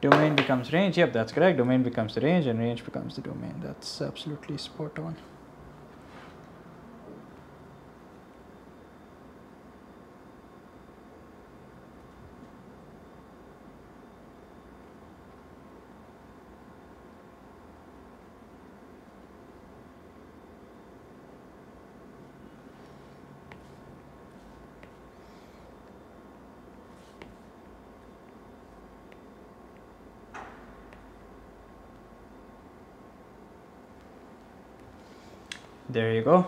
Domain becomes range. Yep, that's correct. Domain becomes the range and range becomes the domain. That's absolutely spot on. There you go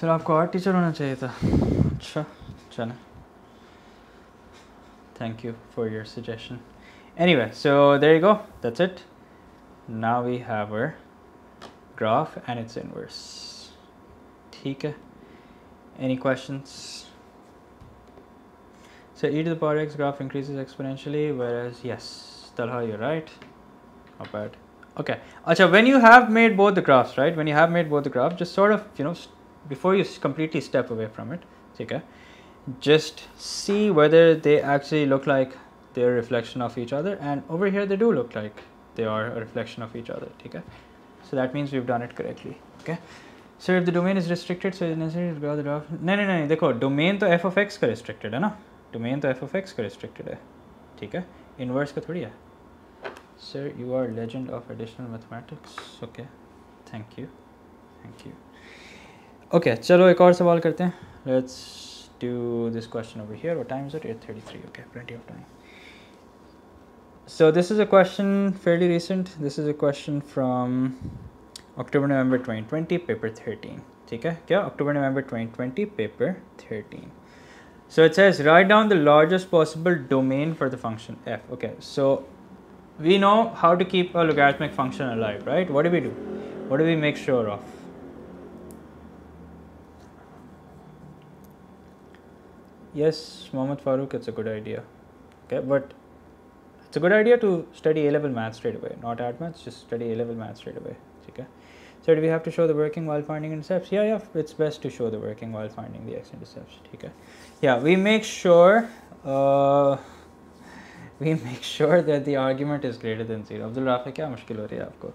sir आपको art teacher होना चाहिए था अच्छा चलें thank you for your suggestion anyway so there you go that's it now we have our graph and its inverse ठीक है any questions So e to the power x graph increases exponentially, whereas yes, Talha, you're right. Not bad. Okay. Acha, when you have made both the graphs, right? When you have made both the graphs, just sort of, you know, before you completely step away from it, okay, just see whether they actually look like they're a reflection of each other. And over here, they do look like they are a reflection of each other, okay? So that means we've done it correctly, okay? So if the domain is restricted, so it's necessary to draw the graph. No, no, no, देखो domain तो f of x का restricted है ना domain तो f of x का restricted है ठीक है inverse का थोड़ी है sir you are legend of additional mathematics. Okay. Thank you. Thank you. Okay chalo ek aur sawal karte hain let's do this question over here. What time is it? 8:33 okay plenty of time. So this is a question fairly recent. This is a question from october november 2020 paper 13 theek hai kya october november 2020 paper 13 so it says write down the largest possible domain for the function f. Okay so we know how to keep a logarithmic function alive right? What do we do? What do we make sure of? Yes Mohammed Farooq it's a good idea. Okay but it's a good idea to study A level math straight away. Not add maths just study A level math straight away. Okay. So do we have to show the working while finding intercepts? Yeah, yeah, it's best to show the working while finding the x-intercepts. Okay. Yeah, we make sure uh, we make sure that the argument is greater than 0. Abdul Rafi, kya mushkil ho rahi hai aapko?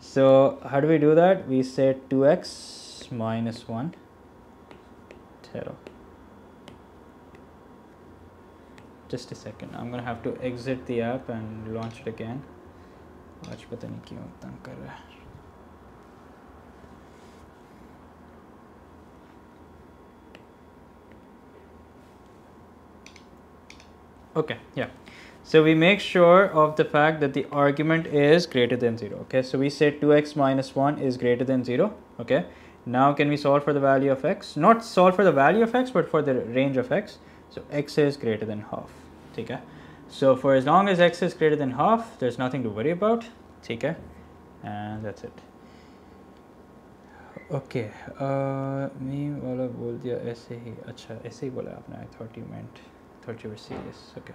So how do we do that? We say 2x minus 1 zero. Just a second. I'm going to have to exit the app and launch it again. आज पता नहीं क्यों तंग कर रहा है okay yeah so we make sure of the fact that the argument is greater than 0 okay so we say 2x minus 1 is greater than 0 okay now can we solve for the value of x not solve for the value of x but for the range of x so x is greater than half okay so for as long as x is greater than half there's nothing to worry about okay and that's it okay मी वाला बोल दिया ऐसे ही अच्छा ऐसे ही बोला आपने I thought you meant thought you were serious okay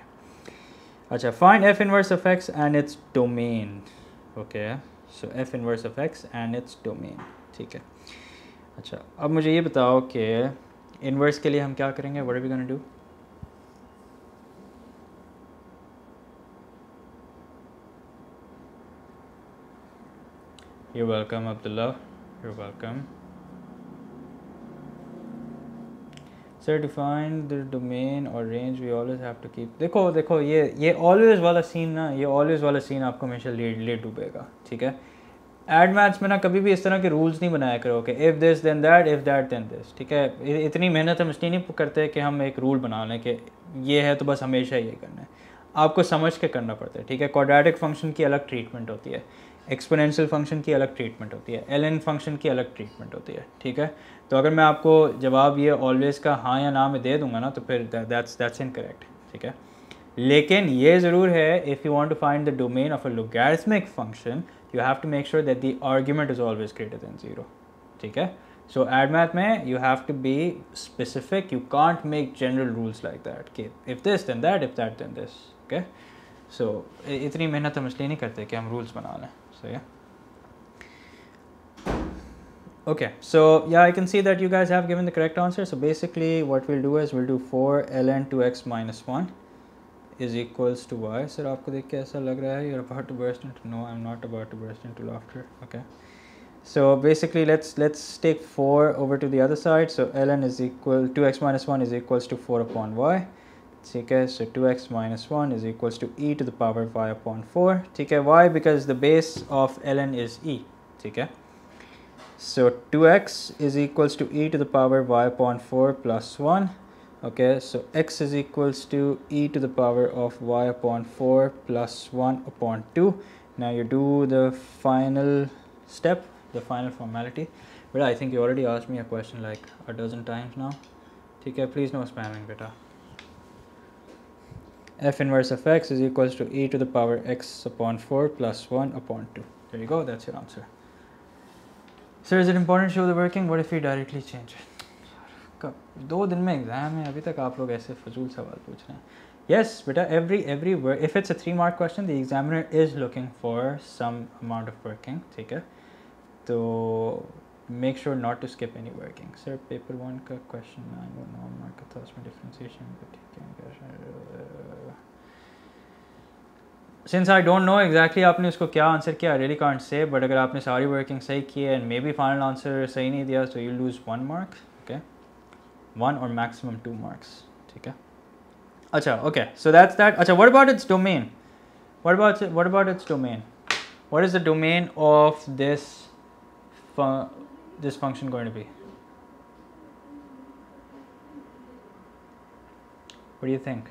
acha find f inverse of x and its domain okay so f inverse of x and its domain ठीक है अच्छा अब मुझे ये बताओ कि इन्वर्स के लिए हम क्या करेंगे what are we gonna do You're welcome, Abdullah. You're welcome. Sir define the domain और range we always have to keep देखो देखो, ये ये ऑलवेज वाला सीन ना, ये ऑलवेज वाला सीन आपको हमेशा ले ले डूबेगा, ठीक है? एड मैथ्स में ना कभी भी इस तरह के रूल्स नहीं बनाया करो कि if this then that if that then this ठीक है? इतनी मेहनत हम इसलिए नहीं करते कि हम एक रूल बना लें कि ये है तो बस हमेशा ये करना है। आपको समझ के करना पड़ता है, ठीक है? क्वाड्रेटिक फ़ंक्शन की अलग ट्रीटमेंट होती है। एक्सपोनेंशियल फ़ंक्शन की अलग ट्रीटमेंट होती है एल फ़ंक्शन की अलग ट्रीटमेंट होती है, ठीक है? तो अगर मैं आपको जवाब ये ऑलवेज़ का हाँ या ना में दे दूँगा ना तो फिर दैट्स दैट्स इनकरेक्ट ठीक है? लेकिन ये ज़रूर है if you want to find the domain of a logarithmic function you have to make sure that the argument is always greater than zero ठीक है? सो एड मैथ में you have to be specific you can't make general rules like that कि if this then that if that then this okay so इतनी मेहनत हम इसलिए नहीं करते कि हम रूल्स बना लें। सो yeah. Okay, so yeah, I can see that you guys have given the correct answer. So basically what we'll do is we'll do 4 ln 2x minus 1 is equals to y. Sir, dekh ke aisa lag raha hai you're about to burst into no, I'm not about to burst into laughter. Okay. So basically let's let's take 4 over to the other side. So ln is equal 2x minus 1 is equals to 4 upon y. So 2x minus 1 is equals to e to the power y upon 4. Okay, why? Because the base of ln is e. Okay. So 2x is equals to e to the power y upon 4 plus 1. Okay, so x is equals to e to the power of y upon 4 plus 1 upon 2. Now you do the final step, the final formality. But I think you already asked me a question like a dozen times now. Okay, please no spamming beta f inverse of x is equals to e to the power x upon 4 plus 1 upon 2. There you go, that's your answer. Sir, is it important to show the working? What if we directly change it? दो दिन में exam है अभी तक आप लोग ऐसे फजूल सवाल पूछ रहे हैं yes beta every every word if it's a three mark question the examiner is looking for some amount of working ठीक है तो make sure not to skip any working sir paper one का question nine वो नौ mark का था उसमें differentiation का ठीक है since I don't know exactly आपने उसको क्या आंसर किया I really can't say but अगर आपने सारी वर्किंग सही की है and maybe final answer सही नहीं दिया so you lose one mark okay one or maximum two marks ठीक है Acha, okay. So that's that. Acha, what about its domain? What about what about its domain? What is the domain of this fu this function going to be? What do you think?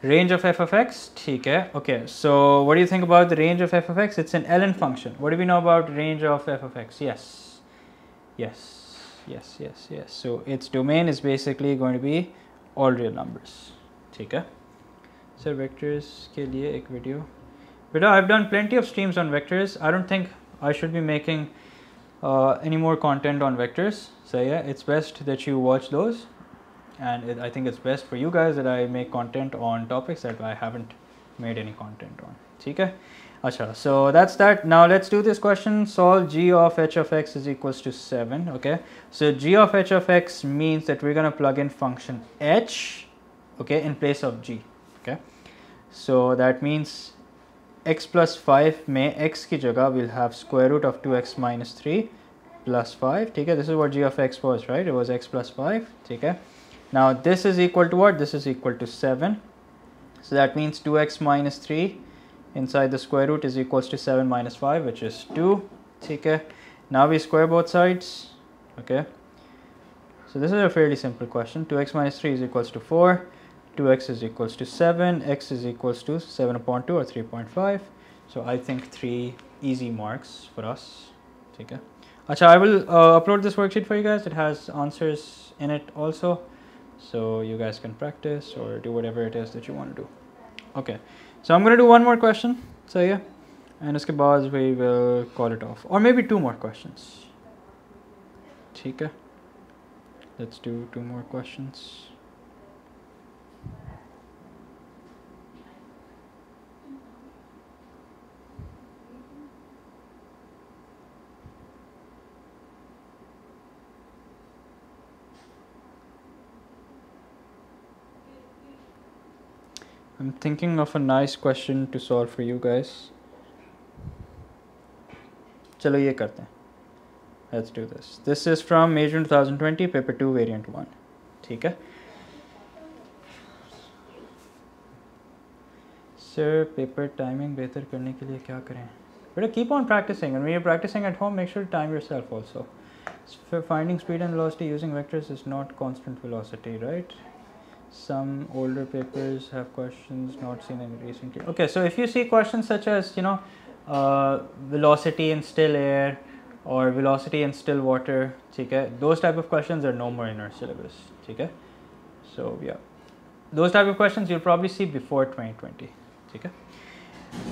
Range of f of x, okay. Okay, so what do you think about the range of f of x? It's an ln function. What do we know about range of f of x? Yes, yes yes yes yes so its domain is basically going to be all real numbers ठीक है sir vectors के लिए एक video but I've done plenty of streams on vectors I don't think I should be making uh, any more content on vectors so yeah it's best that you watch those and it, I think it's best for you guys that I make content on topics that I haven't made any content on okay Achha, so that's that. Now let's do this question. Solve g of h of x is equals to 7. Okay. So g of h of x means that we're going to plug in function h okay, in place of g. Okay. So that means x plus 5 may x ki jagah will have square root of 2x minus 3 plus 5. Okay. This is what g of x was, right? It was x plus 5. Okay. Now this is equal to what? This is equal to 7. So that means 2x minus 3 inside the square root is equals to 7 minus 5 which is 2 okay now we square both sides okay so this is a fairly simple question 2x minus 3 is equals to 4 2x is equals to 7 x is equals to 7 upon 2 or 3.5 so I think three easy marks for us okay Achha, I will uh, upload this worksheet for you guys it has answers in it also so you guys can practice or do whatever it is that you want to do okay so I'm going to do one more question. So yeah, and uske baad we will call it off, or maybe two more questions. Okay. Let's do two more questions. I'm thinking of a nice question to solve for you guys. चलो ये करते हैं Let's do this. This is from May 2020, paper 2, variant 1. ठीक है Sir, paper timing बेहतर करने के लिए क्या करें keep on practicing and when you're practicing at home, make sure to time yourself also. Finding speed and velocity using vectors is not constant velocity, right? Some older papers have questions not seen in recently. Okay, so if you see questions such as, you know, uh, velocity in still air or velocity in still water, okay, those type of questions are no more in our syllabus. Okay? So, yeah, those type of questions you'll probably see before 2020. Okay?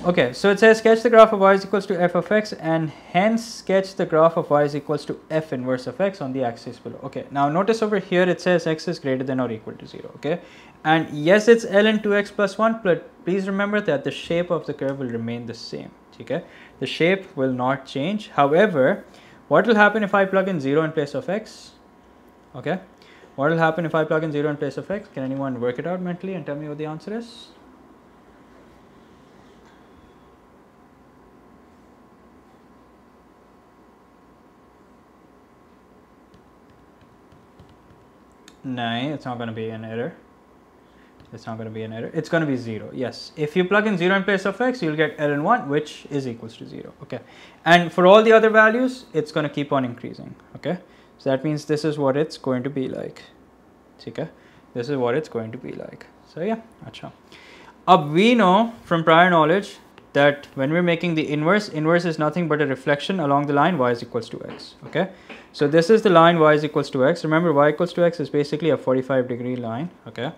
Okay, so it says sketch the graph of y is equals to f of x and hence sketch the graph of y is equals to f inverse of x on the axis below. Okay, now notice over here it says x is greater than or equal to 0, okay? And yes, it's ln 2x plus 1, but please remember that the shape of the curve will remain the same, okay? The shape will not change. However, what will happen if I plug in 0 in place of x? Okay, what will happen if I plug in 0 in place of x? Can anyone work it out mentally and tell me what the answer is? No, it's not going to be an error. It's not going to be an error. It's going to be 0. Yes. If you plug in 0 in place of x, you'll get ln 1, which is equals to 0. Okay. And for all the other values, it's going to keep on increasing. Okay. So that means this is what it's going to be like. Okay. This is what it's going to be like. So yeah. Achha. Up we know from prior knowledge that when we're making the inverse, inverse is nothing but a reflection along the line y is equals to x. Okay. So this is the line y is equals to x. Remember y equals to x is basically a 45 degree line. Okay.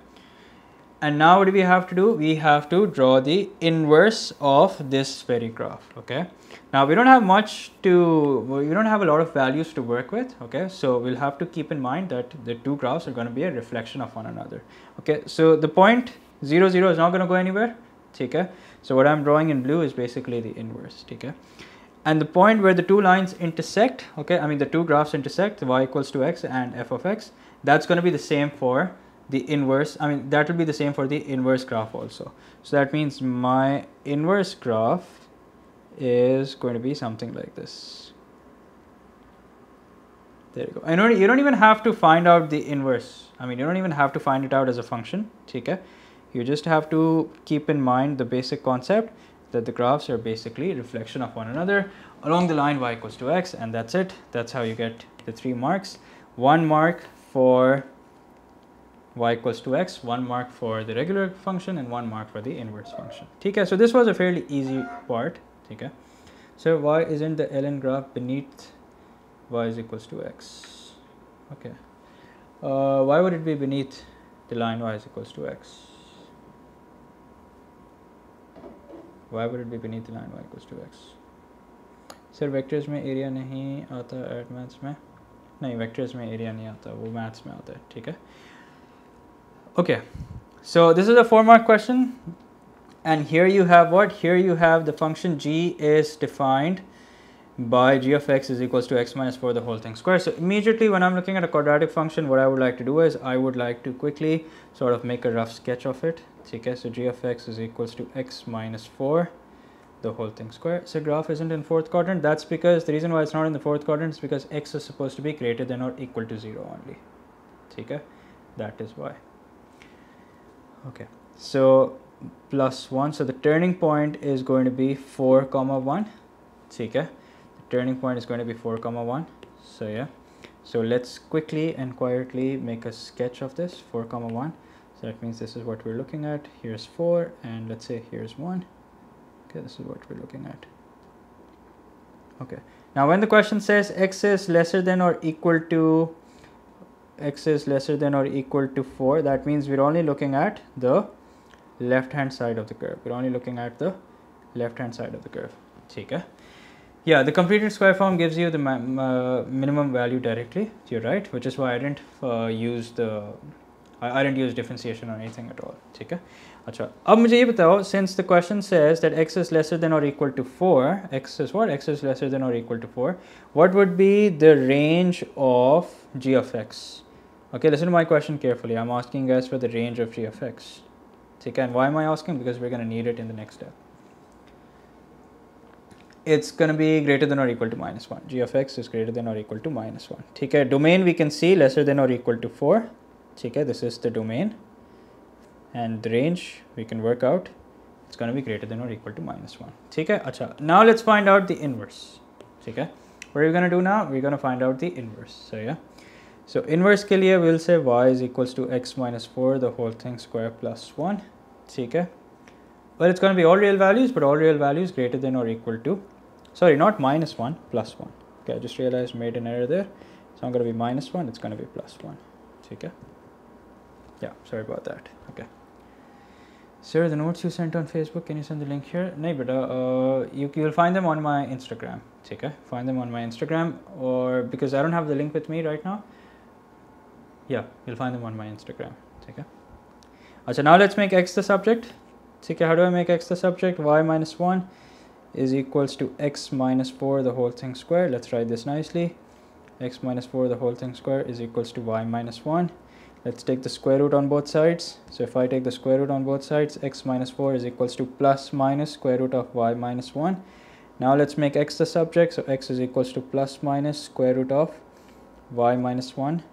and now what do we have to do? We have to draw the inverse of this very graph, okay? Now we don't have much to, we don't have a lot of values to work with, okay? So we'll have to keep in mind that the two graphs are going to be a reflection of one another, okay? So the point 0, 0 is not going to go anywhere, okay? So what I'm drawing in blue is basically the inverse, okay? And the point where the two lines intersect, okay, I mean the two graphs intersect, y equals to x and f of x, that's going to be the same for the inverse I mean that will be the same for the inverse graph also. So that means my inverse graph is going to be something like this. There you go. I know you don't even have to find out the inverse. I mean you don't even have to find it out as a function okay? You just have to keep in mind the basic concept that the graphs are basically reflection of one another along the line y equals to x and that's it that's how you get the three marks one mark for y equals to x, one mark for the regular function and one mark for the inverse function. Okay, so this was a fairly easy part. Okay, so why isn't the ln graph beneath y is equals to x? Okay, uh, why would it be beneath the line y is equals to x? Why would it be beneath the line y equals to x? Sir vectors में area नहीं आता add maths में नहीं vectors में area नहीं आता वो maths में आता है ठीक है Okay, so this is a four mark question and here you have what? Here you have the function g is defined by g of x is equals to x minus 4 the whole thing square. So immediately when I'm looking at a quadratic function what I would like to do is I would like to quickly sort of make a rough sketch of it. Okay, so g of x is equals to x minus 4 the whole thing square. So graph isn't in fourth quadrant. That's because the reason why it's not in the fourth quadrant is because x is supposed to be greater than or equal to 0 only. Okay, that is why. Okay. So plus 1 so the turning point is going to be 4 comma 1 okay the turning point is going to be 4 comma 1 so yeah. So let's quickly and quietly make a sketch of this. 4 comma 1 so that means this is what we're looking at. Here's 4 and let's say here's 1 okay this is what we're looking at. Okay. Now when the question says x is lesser than or equal to x is lesser than or equal to 4 that means we're only looking at the left hand side of the curve. We're only looking at the left hand side of the curve. Okay yeah the completed square form gives you the minimum value directly. You're right which is why i didn't uh, use the I, I, didn't use differentiation or anything at all okay अच्छा अब मुझे ये बताओ since the question says that x is lesser than or equal to 4 x is what x is lesser than or equal to 4 what would be the range of g of x Okay, listen to my question carefully. I'm asking guys for the range of g of x. Okay, and why am I asking? Because we're going to need it in the next step. It's going to be greater than or equal to minus 1. g of x is greater than or equal to minus 1. Okay, domain we can see lesser than or equal to 4. Okay, this is the domain. And the range we can work out. It's going to be greater than or equal to minus 1. Okay, acha. Now let's find out the inverse. Okay, what are we going to do now? We're going to find out the inverse. So yeah. So inverse के लिए we'll say y is equals to x minus 4 the whole thing square plus 1 ठीक है well it's going to be all real values but all real values greater than or equal to sorry not minus 1 plus 1 okay I just realized made an error there it's not going to be minus 1 it's going to be plus 1 ठीक है Yeah sorry about that. Okay. Sir, the notes you sent on Facebook, can you send the link here? No, but uh, uh, you, you'll find them on my Instagram. Okay, find them on my Instagram, or because I don't have the link with me right now, yeah you'll find them on my instagram. Okay so now let's make x the subject. Okay how do i make x the subject? Y minus 1 is equals to x minus 4 the whole thing square. Let's write this nicely. X minus 4 the whole thing square is equals to y minus 1 let's take the square root on both sides so if i take the square root on both sides x minus 4 is equals to plus minus square root of y minus 1 now let's make x the subject so x is equals to plus minus square root of y minus 1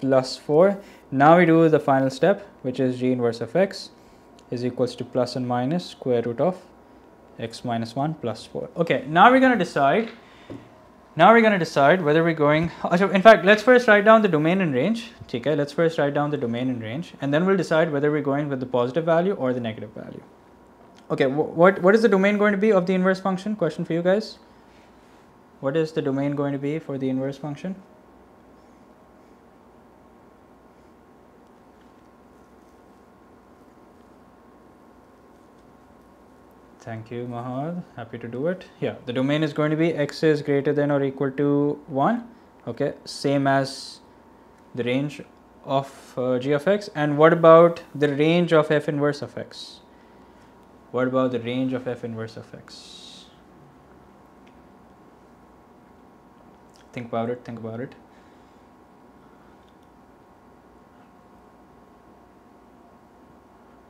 plus 4. Now we do the final step which is g inverse of x is equals to plus and minus square root of x minus 1 plus 4. Okay, now we're going to decide now we're going to decide whether we're going oh, so in fact let's first write down the domain and range. Okay let's first write down the domain and range and then we'll decide whether we're going with the positive value or the negative value. Okay what what is the domain going to be of the inverse function? Question for you guys. What is the domain going to be for the inverse function Thank you, Mahad. Happy to do it. Yeah, the domain is going to be x is greater than or equal to 1. Okay, same as the range of uh, g of x. And what about the range of f inverse of x? What about the range of f inverse of x? Think about it, think about it.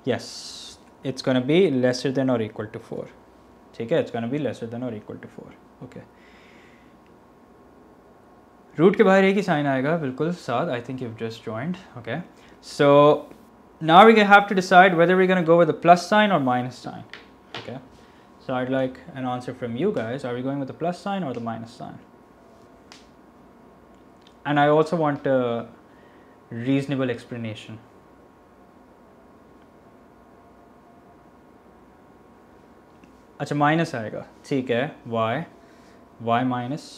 Yes, it's going to be lesser than or equal to 4. Okay, it's going to be lesser than or equal to 4. Okay. Root के बाहर एक ही sign आएगा बिल्कुल साथ I think you just joined okay so now we have to decide whether we're going to go with the plus sign or minus sign okay so i'd like an answer from you guys are we going with the plus sign or the minus sign and i also want a reasonable explanation अच्छा minus आएगा ठीक है y y minus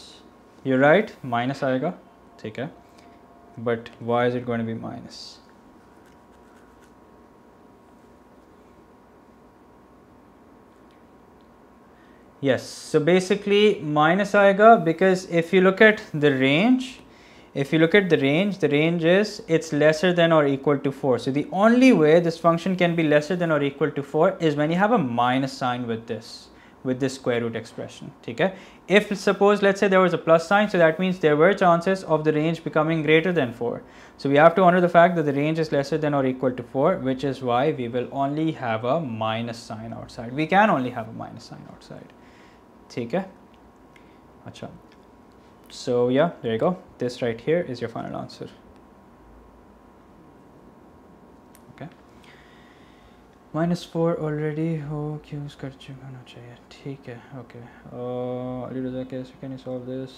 you're right minus आएगा ठीक है but why is it going to be minus yes so basically minus आएगा because if you look at the range if you look at the range the range is it's lesser than or equal to 4 so the only way this function can be lesser than or equal to 4 is when you have a minus sign with this with this square root expression okay? If suppose let's say there was a plus sign so that means there were chances of the range becoming greater than 4 so we have to honor the fact that the range is lesser than or equal to 4 which is why we will only have a minus sign outside. We can only have a minus sign outside okay? Achha. so yeah there you go this right here is your final answer minus four already हो क्यों कर चुका होना चाहिए ठीक है okay Ali रजा कैसे can you solve this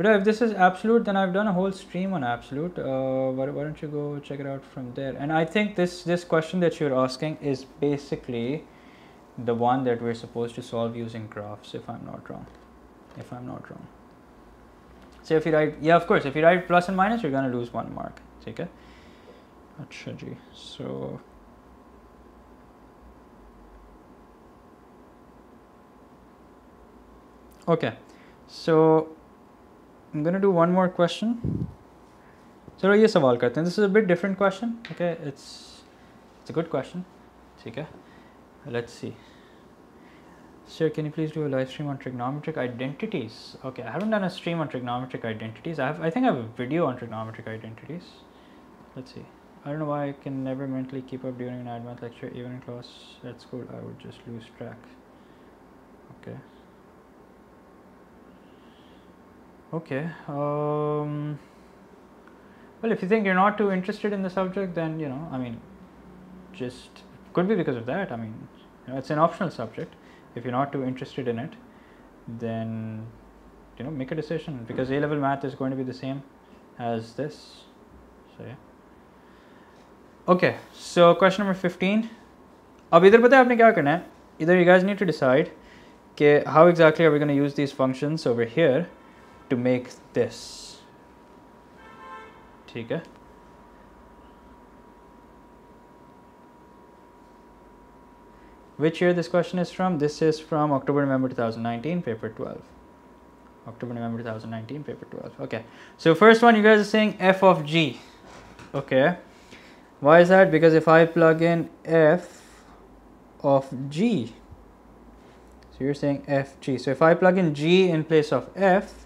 But if this is absolute, then I've done a whole stream on absolute. Uh, why, why, don't you go check it out from there? And I think this this question that you're asking is basically the one that we're supposed to solve using graphs, if I'm not wrong. If I'm not wrong. So if you write, yeah, of course, if you write plus and minus, you're gonna lose one mark. Okay. Achha ji. So okay so I'm gonna do one more question So ये सवाल करते हैं this is a bit different question okay it's it's a good question Okay. let's see Sir, can you please do a live stream on trigonometric identities? Okay, I haven't done a stream on trigonometric identities. I have, I think I have a video on trigonometric identities. Let's see. I don't know why I can never mentally keep up during an advanced lecture, even in class at school. I would just lose track. Okay. Okay. Um, well, if you think you're not too interested in the subject, then you know, I mean, just could be because of that. I mean, you know, it's an optional subject If you're not too interested in it, then you know, make a decision because A level math is going to be the same as this. So yeah. Okay. So question number 15. अब इधर पता है आपने क्या करना है इधर you guys need to decide कि how exactly are we going to use these functions over here to make this ठीक है which year this question is from? This is from october november 2019 paper 12 october november 2019 paper 12 okay. So first one you guys are saying f of g. Okay. Why is that? Because if i plug in f of g so you're saying f g. So if i plug in g in place of f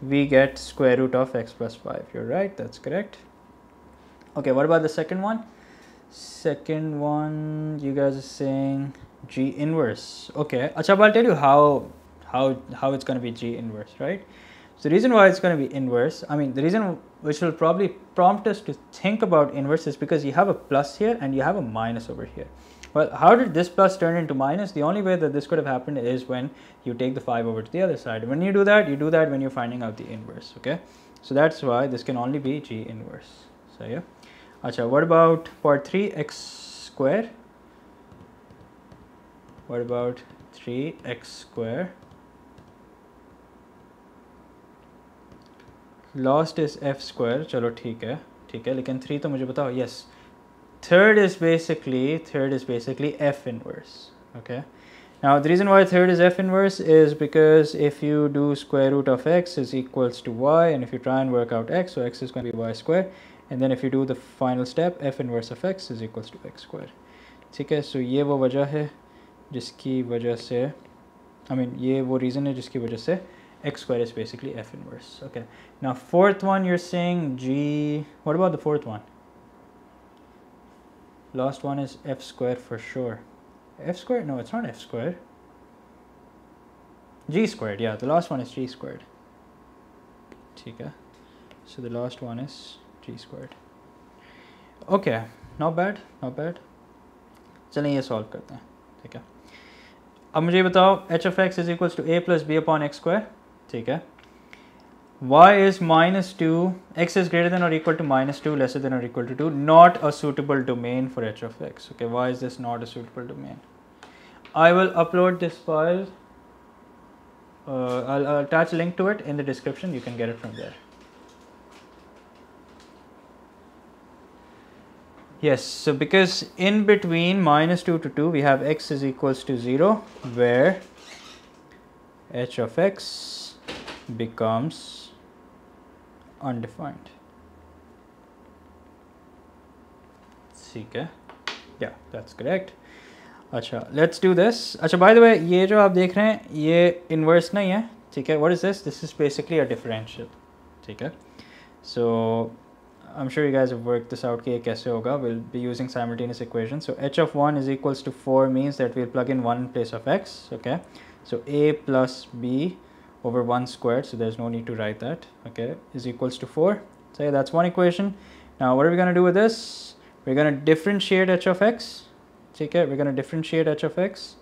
we get square root of x plus 5 you're right. That's correct. Okay. What about the second one? Second one you guys are saying g inverse okay Achha, I'll tell you how how how it's going to be g inverse right so the reason why it's going to be inverse I mean the reason which will probably prompt us to think about inverse is because you have a plus here and you have a minus over here well, how did this plus turn into minus? The only way that this could have happened is when you take the 5 over to the other side. When you do that, you do that when you're finding out the inverse, okay? So that's why this can only be g inverse. So yeah. Acha, what about part 3 x square? What about 3x square? Lost is f square. चलो ठीक है ठीक है लेकिन 3 तो मुझे बताओ yes third is basically third is basically f inverse okay Now the reason why third is f inverse is because if you do square root of x is equals to y and if you try and work out x so x is going to be y square and then if you do the final step f inverse of x is equals to x square ठीक है सो ये वो वजह है जिसकी वजह से I mean ये वो रीज़न है जिसकी वजह से x square is basically f inverse okay now fourth one you're saying g what about the fourth one last one is f square for sure f squared? No, it's not f squared. g squared, yeah, the last one is g squared. Okay, so the last one is g squared. Okay, not bad, not bad. चलें ये solve करते हैं ठीक है अब मुझे बताओ h of x is equals to a plus b upon x square ठीक है y is minus 2 x is greater than or equal to minus 2 lesser than or equal to 2 not a suitable domain for h of x okay why is this not a suitable domain I will upload this file. Uh, I'll, I'll attach a link to it in the description. You can get it from there. Yes, so because in between minus 2 to 2 we have x is equals to 0 where h of x becomes undefined. Okay. Yeah, that's correct. अच्छा let's do this अच्छा by the way ये जो आप देख रहे हैं ये inverse नहीं है ठीक है what is this this is basically a differential ठीक है सो आई I'm sure you guys have worked this out k. We'll be using simultaneous equations. So h of 1 is equals to 4 means that we'll plug in 1 in place of x. Okay. So a plus b over 1 squared. So there's no need to write that. Okay. Is equals to 4. So yeah, that's one equation. Now what are we going to do with this? We're going to differentiate h of x. Take it. We're going to differentiate h of x.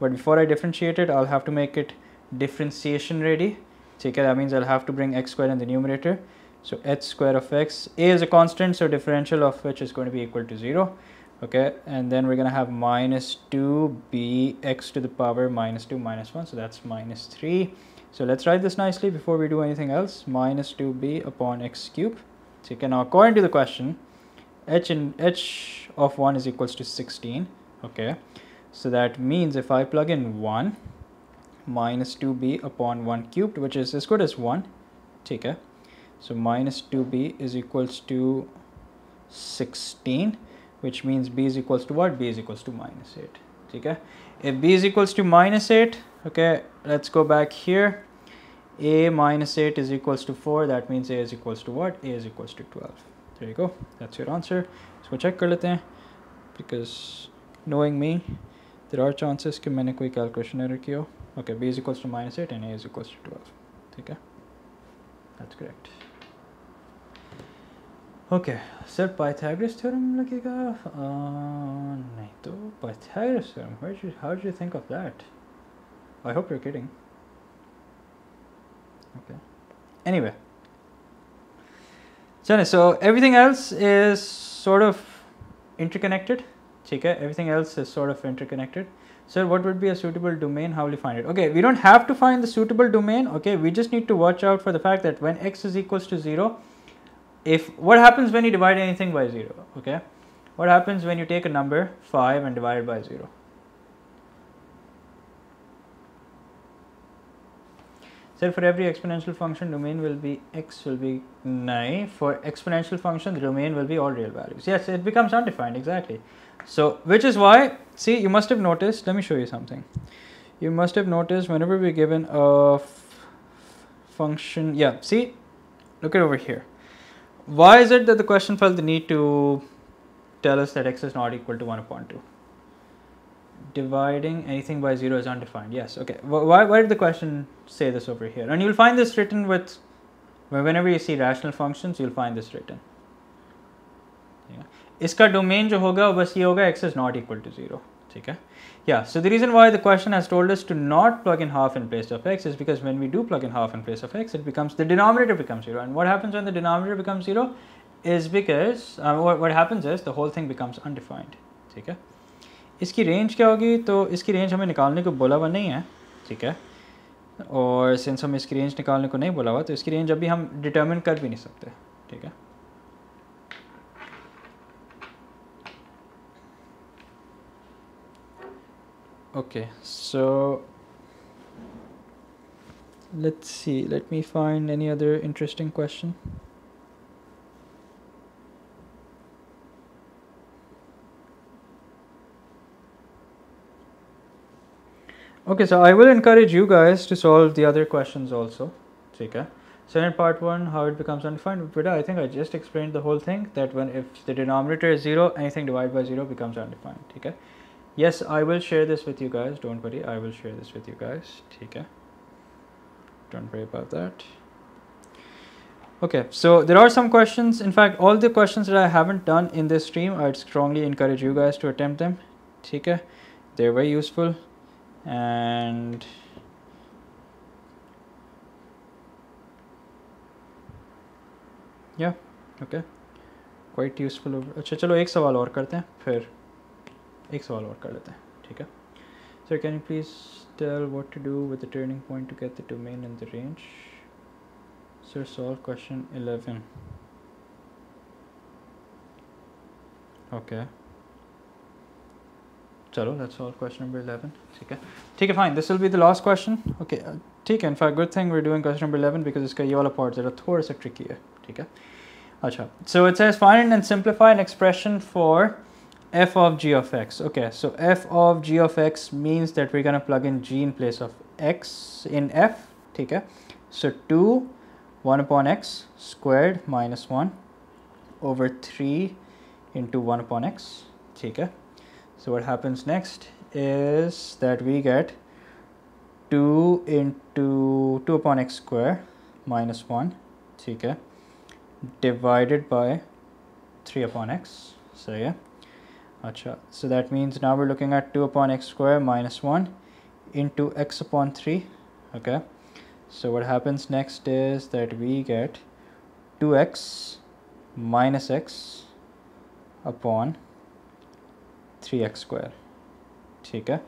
But before I differentiate it, I'll have to make it differentiation ready. Take it. That means I'll have to bring x squared in the numerator so h square of x a is a constant so differential of which is going to be equal to 0 okay and then we're going to have minus 2 b x to the power minus 2 minus 1 so that's minus 3 so let's write this nicely before we do anything else. Minus 2b upon x cube. So can now according to the question. h in h of 1 is equals to 16 okay so that means if I plug in 1 minus 2b upon 1 cubed which is as good as 1 take okay so minus 2b is equals to 16 which means b is equals to what b is equals to minus 8 okay if b is equals to minus 8 okay let's go back here a minus 8 is equals to 4 that means a is equals to what a is equals to 12 there you go that's your answer so check kar lete hain because knowing me there are chances कि मैंने कोई calculation error की हो okay b is equals to minus 8 and a is equals to 12 ठीक है that's correct okay sir Pythagoras theorem लगेगा uh, नहीं तो Pythagoras theorem where did you, how did you think of that I hope you're kidding okay anyway so everything else is sort of interconnected okay everything else is sort of interconnected so what would be a suitable domain how will you find it okay we don't have to find the suitable domain okay we just need to watch out for the fact that when x is equals to 0 if what happens when you divide anything by 0 okay what happens when you take a number 5 and divide it by 0 So for every exponential function, domain will be x will be nine. For exponential function, the domain will be all real values. Yes, it becomes undefined, exactly. So which is why, see, you must have noticed, let me show you something. You must have noticed whenever we're given a function, yeah, see, look at over here Why is it that the question felt the need to tell us that x is not equal to 1 upon 2? dividing anything by 0 is undefined. Yes, okay. Why, why did the question say this over here? And you'll find this written with, whenever you see rational functions, you'll find this written. Yeah. इसका domain जो होगा बस ये होगा x is not equal to 0. ठीक है? Yeah, so the reason why the question has told us to not plug in half in place of x is because when we do plug in half in place of x, it becomes, the denominator becomes 0. And what happens when the denominator becomes 0 is because, uh, what, what happens is the whole thing becomes undefined. ठीक है? इसकी range क्या होगी तो इसकी range हमें निकालने को बोला हुआ नहीं है ठीक है और सिंस हम इसकी रेंज निकालने को नहीं बोला हुआ तो इसकी रेंज अभी हम डिटर्मिन कर भी नहीं सकते ठीक है Okay, so let's see. Let me find any other interesting question. Okay, so I will encourage you guys to solve the other questions also. Okay. So in part one, how it becomes undefined. But I think I just explained the whole thing that when if the denominator is zero, anything divided by zero becomes undefined. Okay Yes, I will share this with you guys. Don't worry, I will share this with you guys. Okay. Don't worry about that. Okay, so there are some questions. In fact, all the questions that I haven't done in this stream, I'd strongly encourage you guys to attempt them. Okay, they're very useful and या okay quite useful अच्छा चलो एक सवाल और करते हैं फिर एक सवाल और कर लेते हैं, ठीक है? Sir can you please tell what to do with the turning point to get the domain in the range sir solve question 11 okay चलो लेट्स सॉल्व क्वेश्चन नंबर 11 ठीक है? ठीक है fine this will be the last question okay ठीक है in fact good thing we doing question number 11 because इसका ये वाला पार्ट ज़रा थोड़ा सा ट्रिकी है, ठीक है? अच्छा so it's find and simplify an expression for f of g of x okay so f of g of x means that we're going to plug in g in place of x in f ठीक है so 2 1 upon x squared minus 1 over 3 into 1 upon x ठीक है so what happens next is that we get 2 into 2 upon x square minus 1 ठीक है divided by 3 upon x. So yeah, Achha. So that means now we're looking at 2 upon x square minus 1 into x upon 3. Okay. So what happens next is that we get 2x minus x upon 3x square. ठीक है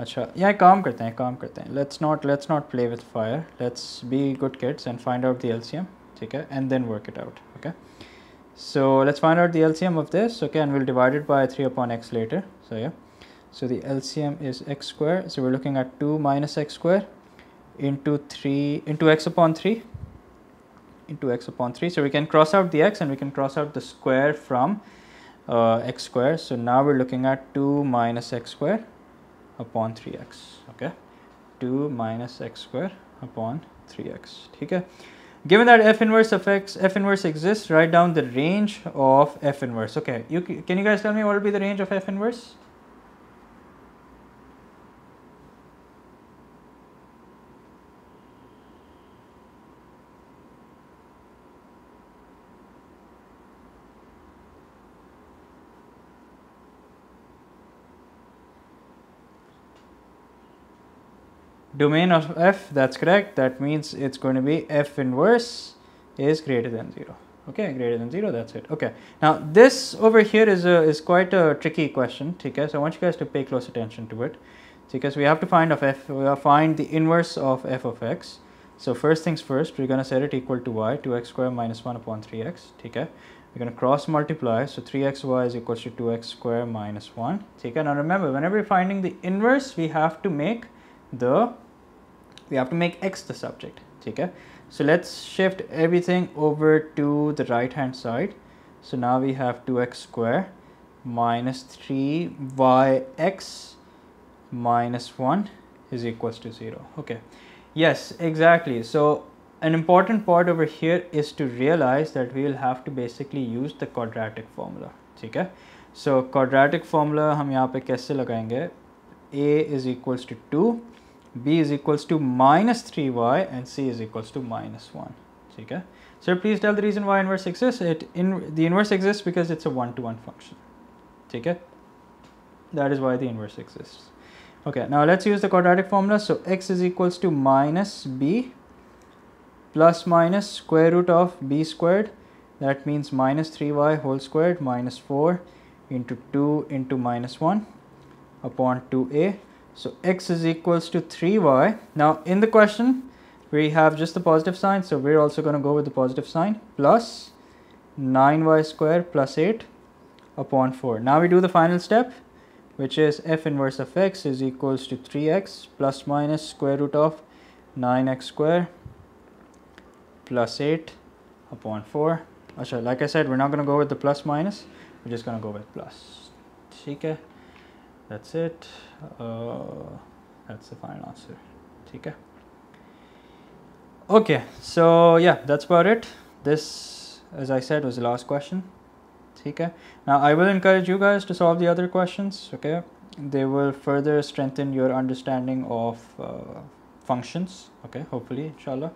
अच्छा यहाँ काम करते हैं काम करते हैं let's not let's not play with fire let's be good kids and find out the LCM okay and then work it out okay so let's find out the LCM of this. Okay and we'll divide it by 3 upon x later. So yeah. So the LCM is x square. So we're looking at 2 minus x square into 3 into x upon 3 into x upon 3 so we can cross out the x and we can cross out the square from uh, x square. So now we're looking at 2 minus x square upon 3x okay. 2 minus x square upon 3x okay Given that f inverse x, f inverse exists, write down the range of f inverse. Okay, you, can you guys tell me what will be the range of f inverse? Domain of f that's correct. That means it's going to be f inverse is greater than 0 okay greater than 0 that's it. Okay now this over here is a is quite a tricky question okay so i want you guys to pay close attention to it. Because we have to find of f we find the inverse of f of x. So first things first we're going to set it equal to y 2x square minus 1 upon 3x okay we're going to cross multiply so 3xy is equal to 2x square minus 1 okay now remember whenever we're finding the inverse we have to make the we have to make x the subject okay so let's shift everything over to the right hand side so now we have 2x square minus 3yx minus 1 is equals to 0 okay yes exactly so an important part over here is to realize that we will have to basically use the quadratic formula okay so quadratic formula हम यहाँ पे कैसे लगाएंगे a is equals to 2 b is equals to minus 3y and c is equals to minus 1 okay? So please tell the reason why inverse exists. It in the inverse exists because it's a one-to-one -one function okay? That is why the inverse exists. Okay now let's use the quadratic formula. So x is equals to minus b plus minus square root of b squared. That means minus 3y whole squared minus 4 into 2 into minus 1 upon 2a so x is equals to 3y. Now in the question, we have just the positive sign. So we're also going to go with the positive sign plus 9y square plus 8 upon 4. Now we do the final step. which is f inverse of x is equals to 3x plus minus square root of 9x square plus 8 upon 4. Achha, like I said, we're not going to go with the plus minus, we're just going to go with plus. Okay, that's it. Uh, that's the final answer. Okay. Okay, so yeah, that's about it. This, as I said, was the last question. Okay. Now I will encourage you guys to solve the other questions. Okay, they will further strengthen your understanding of uh, functions. Okay, hopefully, inshallah.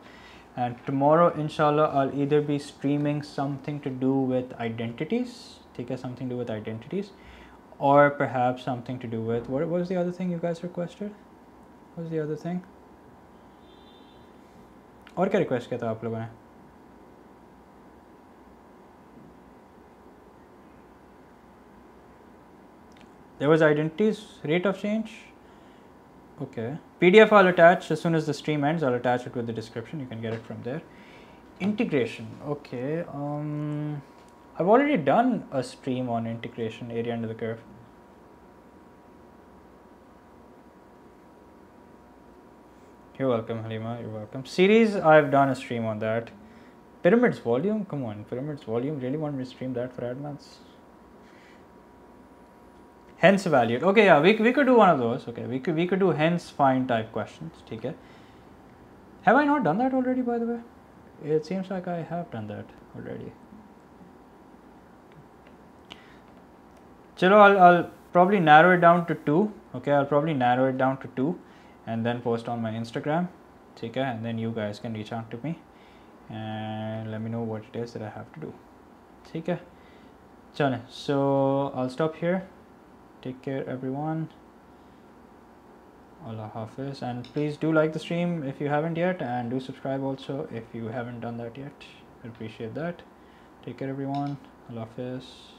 And tomorrow, inshallah, I'll either be streaming something to do with identities. take Okay, something to do with identities, or perhaps something to do with what was the other thing you guys requested? What was the other thing? और क्या request किया था आप लोगों ने there was identities rate of change okay pdf i'll attach as soon as the stream ends i'll attach it with the description you can get it from there integration okay um i've already done a stream on integration area under the curve. You're welcome halima. You're welcome. Series i've done a stream on that. Pyramids volume? Come on. Pyramids volume. Really want me to stream that for admans hence valued okay yeah we, we could do one of those. Okay we could we could do hence find type questions. Okay have i not done that already by the way? It seems like i have done that already Chalo, I'll, I'll probably narrow it down to two okay? I'll probably narrow it down to two and then post on my instagram okay? And then you guys can reach out to me and let me know what it is that i have to do okay? Chale, so i'll stop here. Take care everyone. Allah Hafiz. And please do like the stream if you haven't yet and do subscribe also if you haven't done that yet. I appreciate that. Take care everyone. Allah Hafiz